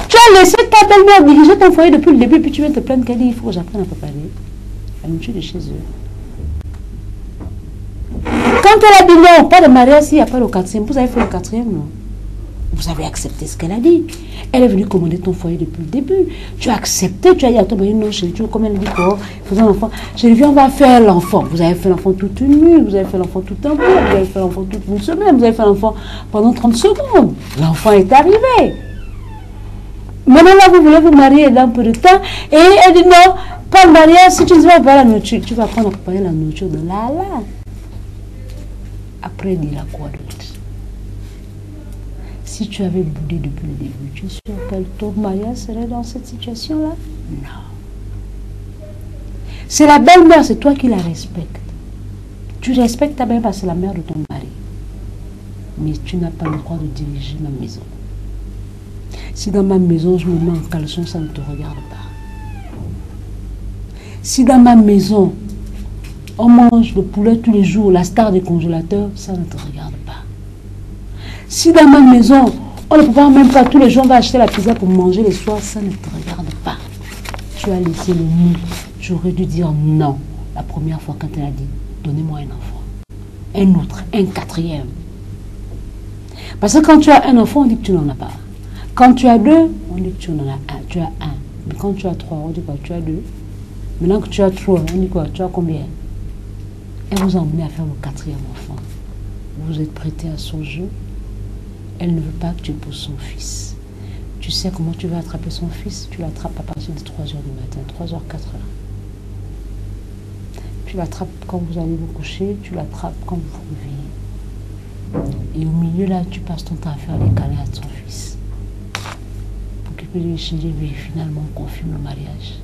Tu as laissé ta belle-mère diriger ton foyer depuis le début, puis tu viens te plaindre qu'elle dit il faut que j'apprenne à préparer la nourriture de chez eux. Quand elle a dit non, pas de mariage s'il n'y a pas le quatrième, vous avez fait le quatrième, non? Vous avez accepté ce qu'elle a dit. Elle est venue commander ton foyer depuis le début. Tu as accepté, tu as dit à ton mari, non, chérie, tu vois comme elle dit, oh, faisons l'enfant. Dit, viens, on va faire l'enfant. Vous avez fait l'enfant toute une nuit, vous avez fait l'enfant tout un mois, vous avez fait l'enfant toute une semaine, vous avez fait l'enfant pendant 30 secondes. L'enfant est arrivé. Maintenant, là, vous voulez vous marier dans un peu de temps. Et elle dit non, pas le mariage, si tu ne vas pas la nourriture, tu vas prendre préparer la nourriture de là, là. Après, il la quoi d'autre? Si tu avais boudé depuis le début, tu es sûr que ton mariage serait dans cette situation-là? Non. C'est la belle-mère, c'est toi qui la respectes. Tu respectes ta belle-mère c'est la mère de ton mari. Mais tu n'as pas le droit de diriger ma maison. Si dans ma maison, je me mets en caleçon, ça ne te regarde pas. Si dans ma maison, on mange le poulet tous les jours, la star des congélateurs, ça ne te regarde pas. Si dans ma maison, on ne prépare même pas tous les jours, acheter la pizza pour manger les soirs, ça ne te regarde pas. Tu as laissé le nous. Tu aurais dû dire non la première fois quand elle a dit donnez-moi un enfant. Un autre, un quatrième. Parce que quand tu as un enfant, on dit que tu n'en as pas. Quand tu as deux, on dit que tu en as un. Tu as un. Mais quand tu as trois, on dit quoi? Tu as deux. Maintenant que tu as trois, on dit quoi? Tu as combien? Elle vous a emmené à faire le quatrième enfant. Vous êtes prêté à son jeu? Elle ne veut pas que tu épouses son fils. Tu sais comment tu vas attraper son fils? Tu l'attrapes à partir de 3 heures du matin, 3 heures, 4 heures. Tu l'attrapes quand vous allez vous coucher, tu l'attrapes quand vous vous réveillez. Et au milieu là, tu passes ton temps à faire les câlins à ton fils. Pour qu'il puisse lui chérir, oui, finalement, on confirme le mariage.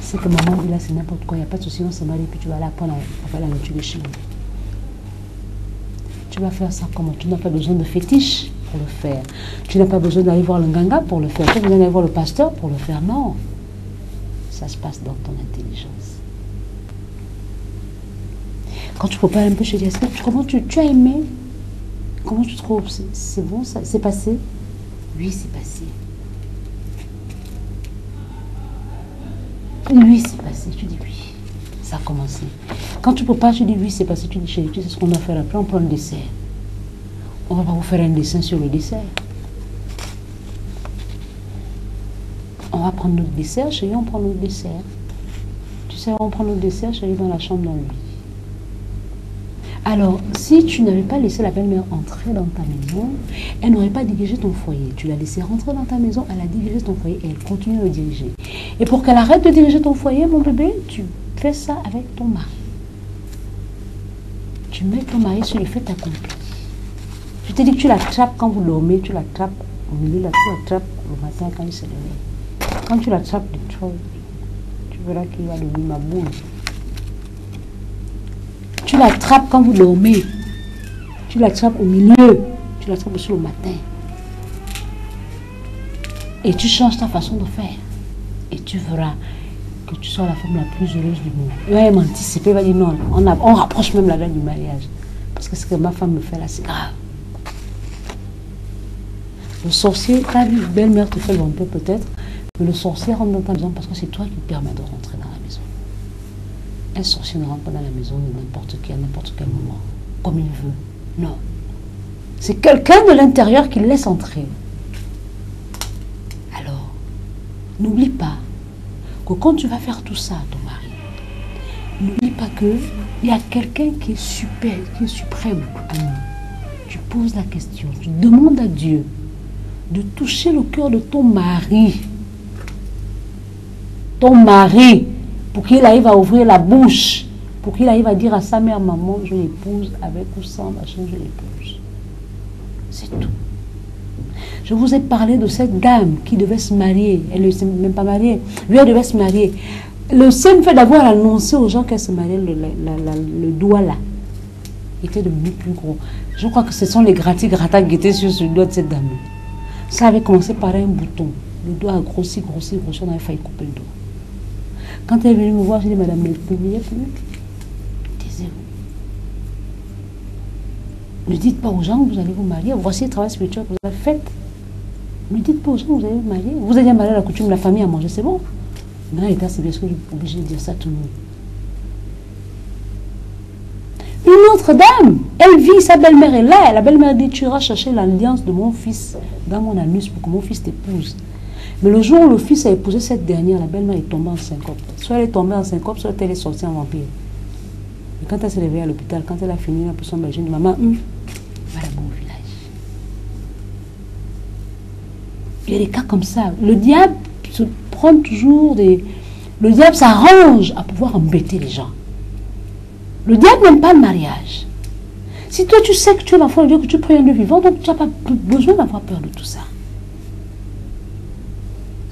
C'est que maman là, c'est n'importe quoi, il n'y a pas de souci, on se marie, puis tu vas là prendre la, faire la nourriture chez nous. Tu vas faire ça comment? Tu n'as pas besoin de fétiche pour le faire. Tu n'as pas besoin d'aller voir le ganga pour le faire. Tu n'as pas besoin d'aller voir le pasteur pour le faire. Non. Ça se passe dans ton intelligence. Quand tu prépares un peu, je te dis, tu- comment tu, as aimé? Comment tu trouves? C'est- C'est bon, ça c'est passé? Oui, c'est passé. Oui, c'est passé. Tu dis oui. Ça a commencé. Quand tu prépares, tu dis oui, c'est passé. Tu dis chérie, tu sais ce qu'on va faire après On prend le dessert. On va pas vous faire un dessin sur le dessert. On va prendre notre dessert, chérie, on prend notre dessert. Tu sais, on prend notre dessert, chérie, dans la chambre, dans le lit. Alors, si tu n'avais pas laissé la belle-mère entrer dans ta maison, elle n'aurait pas dirigé ton foyer. Tu l'as laissé rentrer dans ta maison, elle a dirigé ton foyer et elle continue de le diriger. Et pour qu'elle arrête de diriger ton foyer, mon bébé, tu fais ça avec ton mari. Tu mets ton mari sur le fait accompli. Je te dis que tu l'attrapes quand vous dormez, tu l'attrapes au milieu, là, tu l'attrapes le matin quand il se réveille. Quand tu l'attrapes de trop, tu verras qu'il va devenir ma boule. Tu l'attrapes quand vous dormez. Tu l'attrapes au milieu. Tu l'attrapes aussi le matin. Et tu changes ta façon de faire. Et tu verras tu sois la femme la plus heureuse du monde. Il va même anticiper, il va dire non, on, on rapproche même la date du mariage. Parce que ce que ma femme me fait là, c'est grave. Le sorcier, ta belle-mère te fait l'homme peut-être, mais le sorcier rentre dans ta maison parce que c'est toi qui permets de rentrer dans la maison. Un sorcier ne rentre pas dans la maison de n'importe qui à n'importe quel moment, comme il veut. Non. C'est quelqu'un de l'intérieur qui le laisse entrer. Alors, n'oublie pas quand tu vas faire tout ça à ton mari, n'oublie pas que il y a quelqu'un qui est super, qui est suprême à nous. Tu poses la question, tu demandes à Dieu de toucher le cœur de ton mari. Ton mari, pour qu'il arrive à ouvrir la bouche, pour qu'il arrive à dire à sa mère, maman, je l'épouse, avec ou sans machin, je l'épouse. C'est tout. Je vous ai parlé de cette dame qui devait se marier. Elle ne s'est même pas mariée. Lui, elle devait se marier. Le simple fait d'avoir annoncé aux gens qu'elle se mariait, le, le doigt là, était devenu plus gros. Je crois que ce sont les gratis-gratas qui étaient sur ce doigt de cette dame. Ça avait commencé par un bouton. Le doigt a grossi, grossi, grossi. On avait failli couper le doigt. Quand elle est venue me voir, j'ai dit, Madame, ne publiez plus. Ne dites pas aux gens que vous allez vous marier. Voici le travail spirituel que vous avez fait. Ne dites pas aux gens vous allez vous marier. Vous allez marier à la coutume, la famille à manger, c'est bon. Maintenant, l'État, c'est bien sûr obligé de dire ça à tout le monde. Une autre dame, elle vit, sa belle-mère est là. La belle-mère dit Tu iras chercher l'alliance de mon fils dans mon anus pour que mon fils t'épouse. Mais le jour où le fils a épousé cette dernière, la belle-mère est tombée en syncope. Soit elle est tombée en syncope, soit elle est sortie en vampire. Et quand elle s'est réveillée à l'hôpital, quand elle a fini la personne elle dit Maman, hum, Il y a des cas comme ça. Le diable se prend toujours des. Le diable s'arrange à pouvoir embêter les gens. Le diable n'aime pas le mariage. Si toi tu sais que tu es l'enfant de Dieu, que tu pries un Dieu vivant, donc tu n'as pas besoin d'avoir peur de tout ça.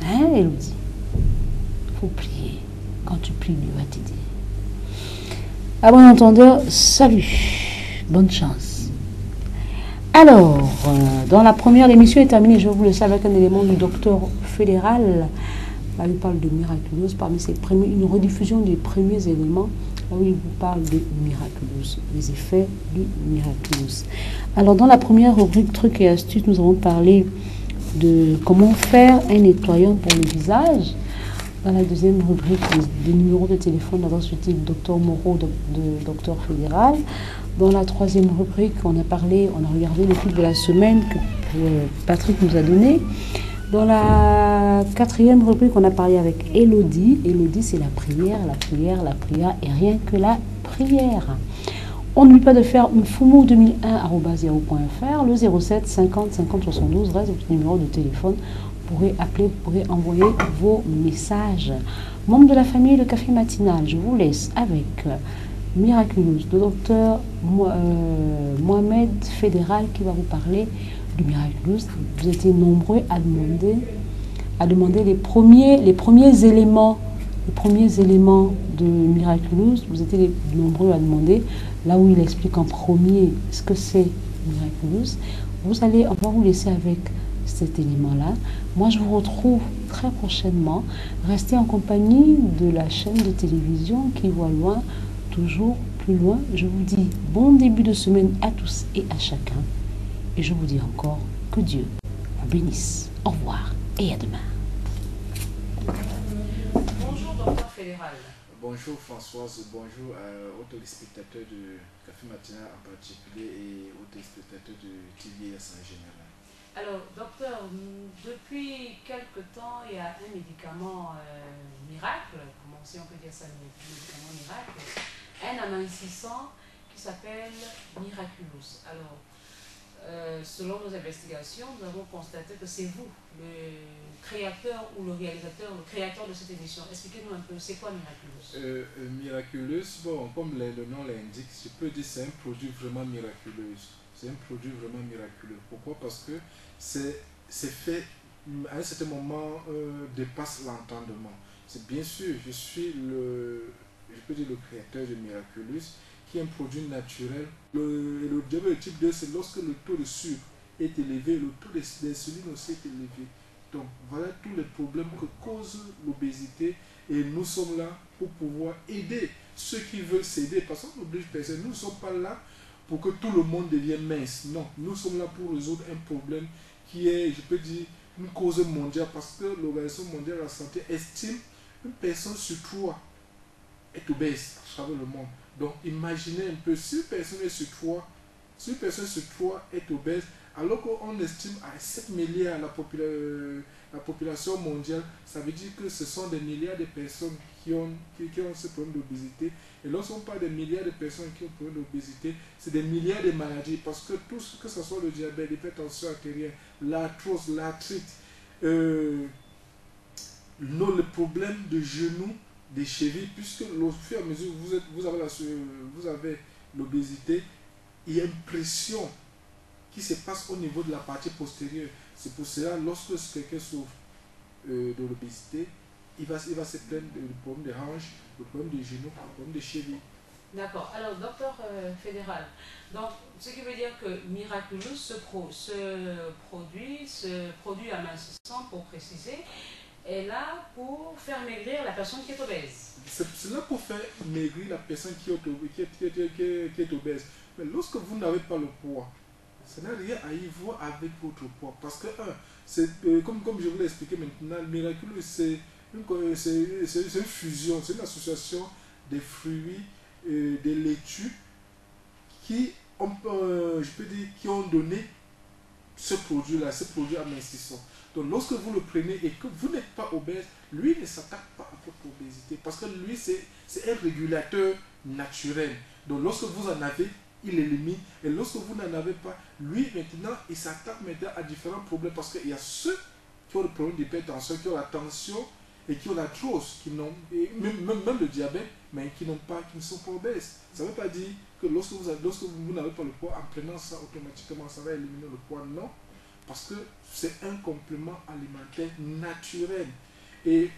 Hein, Elodie Il faut prier. Quand tu pries, Dieu va t'aider. À bon entendeur, salut. Bonne chance. Alors, euh, dans la première, l'émission est terminée. Je vous laisser avec un élément du docteur fédéral. Là, il parle de miraculeuse. Parmi ses premiers, une rediffusion des premiers éléments. Là où il vous parle de miraculeuse, les effets du miraculeuse. Alors, dans la première rubrique trucs et astuces, nous avons parlé de comment faire un nettoyant pour le visage. Dans la deuxième rubrique, des, des numéros de téléphone, d'abord suite le docteur Moreau, de, de docteur fédéral. Dans la troisième rubrique, on a parlé, on a regardé le clip de la semaine que Patrick nous a donné. Dans la quatrième rubrique, on a parlé avec Elodie. Elodie, c'est la prière, la prière, la prière et rien que la prière. On n'oublie pas de faire mfumo2001.fr, le 07 50 50 72 reste votre numéro de téléphone. Pourrez appeler, vous pourrez envoyer vos messages. Membres de la famille Le Café Matinal, je vous laisse avec euh, Miraculous, le docteur euh, Mohamed Fédéral qui va vous parler du Miraculous. Vous étiez nombreux à demander, à demander les, premiers, les premiers éléments les premiers éléments de Miraculous, vous étiez nombreux à demander, là où il explique en premier ce que c'est Miraculous. Vous allez, on va vous laisser avec cet élément-là. Moi, je vous retrouve très prochainement. Restez en compagnie de la chaîne de télévision qui voit loin, toujours plus loin. Je vous dis bon début de semaine à tous et à chacun. Et je vous dis encore que Dieu vous bénisse. Au revoir et à demain. Bonjour, docteur fédéral. Bonjour Françoise, bonjour euh, aux téléspectateurs de Café Matinal en particulier et aux téléspectateurs de TVS en général. Alors, docteur, depuis quelque temps, il y a un médicament euh, miracle, comment on peut dire ça, un médicament miracle, un amincissant qui s'appelle Miraculous. Alors, euh, selon nos investigations, nous avons constaté que c'est vous, le créateur ou le réalisateur, le créateur de cette émission. Expliquez-nous un peu, c'est quoi Miraculous? Euh, miraculeuse, bon, comme le nom l'indique, je peux dire c'est un produit vraiment miraculeux. C'est un produit vraiment miraculeux. Pourquoi? Parce que c'est fait, à un certain moment, euh, dépasse l'entendement. C'est bien sûr, je suis le, je peux dire le créateur de Miraculous, qui est un produit naturel. Le, le type 2, c'est lorsque le taux de sucre est élevé, le taux d'insuline aussi est élevé. Donc voilà tous les problèmes que cause l'obésité et nous sommes là pour pouvoir aider ceux qui veulent s'aider parce qu'on n'oblige personne. Nous ne sommes pas là pour que tout le monde devienne mince. Non, nous sommes là pour résoudre un problème qui est, je peux dire, une cause mondiale parce que l'Organisation mondiale de la santé estime une personne sur trois est obèse à travers le monde. Donc imaginez un peu, si une personne est sur trois, si une personne sur trois est obèse, alors qu'on estime à 7 milliards la, popula- la population mondiale, ça veut dire que ce sont des milliards de personnes qui ont, qui, ont ce problème d'obésité. Et lorsqu'on parle des milliards de personnes qui ont ce problème d'obésité, c'est des milliards de maladies parce que tout ce que ce soit le diabète, l'hypertension artérielle, l'arthrose, l'arthrite, euh, non, le problème de genoux, des chevilles, puisque au fur et à mesure vous, êtes, vous avez la vous avez l'obésité, il y a une pression qui se passe au niveau de la partie postérieure. C'est pour cela, lorsque quelqu'un souffre euh, de l'obésité, il va, il va se plaindre du problème des hanches, le problème des genoux, le problème des chevilles. D'accord. Alors, docteur euh, fédéral, donc, ce qui veut dire que Miraculous, ce, pro, ce produit, ce produit amincissant, pour préciser, est là pour faire maigrir la personne qui est obèse. C'est là pour faire maigrir la personne est- est- qui est- qui est obèse. Mais lorsque vous n'avez pas le poids, ça n'a rien à y voir avec votre poids. Parce que, un, c'est, euh, comme, comme je vous l'ai expliqué maintenant, le Miraculous, c'est une, co- c'est- c'est- une fusion, c'est une association des fruits, euh, des laitues qui ont, euh, je peux dire, qui ont donné ce produit-là, ce produit amincissant. Donc lorsque vous le prenez et que vous n'êtes pas obèse, lui ne s'attaque pas à votre obésité parce que lui c'est c'est un régulateur naturel. Donc lorsque vous en avez, il élimine et lorsque vous n'en avez pas, lui maintenant il s'attaque maintenant à différents problèmes parce qu'il y a ceux qui ont le problème d'hypertension, qui ont la tension et qui ont l'arthrose, qui n'ont même, le diabète, mais qui n'ont pas, qui ne sont pas obèses. Ça ne veut pas dire que lorsque vous, lorsque vous n'avez pas le poids, en prenant ça automatiquement, ça va éliminer le poids. Non, parce que c'est un complément alimentaire naturel. Et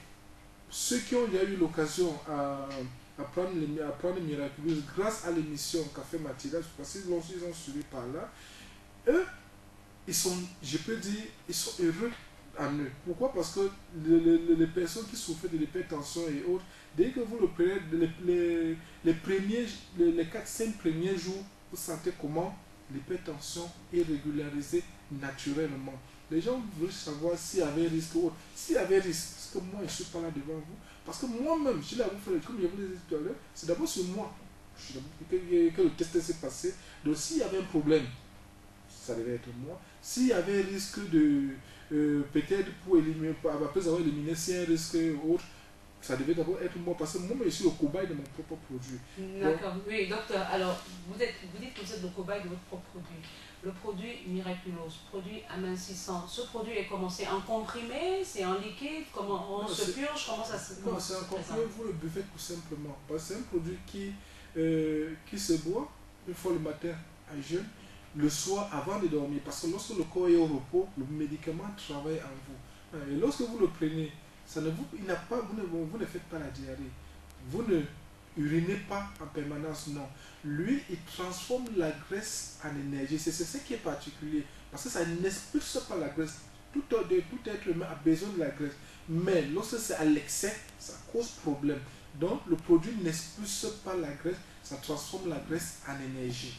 ceux qui ont déjà eu l'occasion à, à prendre, les, à Miraculous grâce à l'émission Café Matinal, parce qu'ils ont, suivi par là, eux, ils sont, je peux dire, ils sont heureux en eux. Pourquoi? Parce que les, les- les personnes qui souffrent de l'hypertension et autres, dès que vous le prenez, les, les, les premiers, les, les 4-5 premiers jours, vous sentez comment l'hypertension est régularisée naturellement. Les gens veulent savoir s'il y avait risque ou autre. S'il y avait risque, parce que moi je ne suis pas là devant vous, parce que moi-même, je l'ai avoué, comme je vous l'ai dit tout à l'heure, c'est d'abord sur moi que, le test s'est passé. Donc s'il y avait un problème, ça devait être moi. S'il y avait un risque de, euh, peut-être pour éliminer, après avoir éliminé, a un risque ou autre, ça devait d'abord être moi, parce que moi, je suis le cobaye de mon propre produit. D'accord. Oui, docteur. Alors, vous, êtes, vous dites que vous êtes le cobaye de votre propre produit. Le produit Miraculous, produit amincissant, ce produit est comment C'est en comprimé C'est en liquide Comment on Non, se purge Comment ça se Non, c'est un comprimé, vous le buvez tout simplement. C'est un produit qui, euh, qui se boit une fois le matin à jeûne, le soir avant de dormir. Parce que lorsque le corps est au repos, le médicament travaille en vous. Et lorsque vous le prenez, ça ne vous, il n'a pas, vous, ne, vous ne faites pas la diarrhée. Vous ne Uriner pas en permanence, non. Lui, il transforme la graisse en énergie. C'est ce qui est particulier. Parce que ça n'expulse pas la graisse. Tout, tout être humain a besoin de la graisse. Mais lorsque c'est à l'excès, ça cause problème. Donc, le produit n'expulse pas la graisse. Ça transforme la graisse en énergie.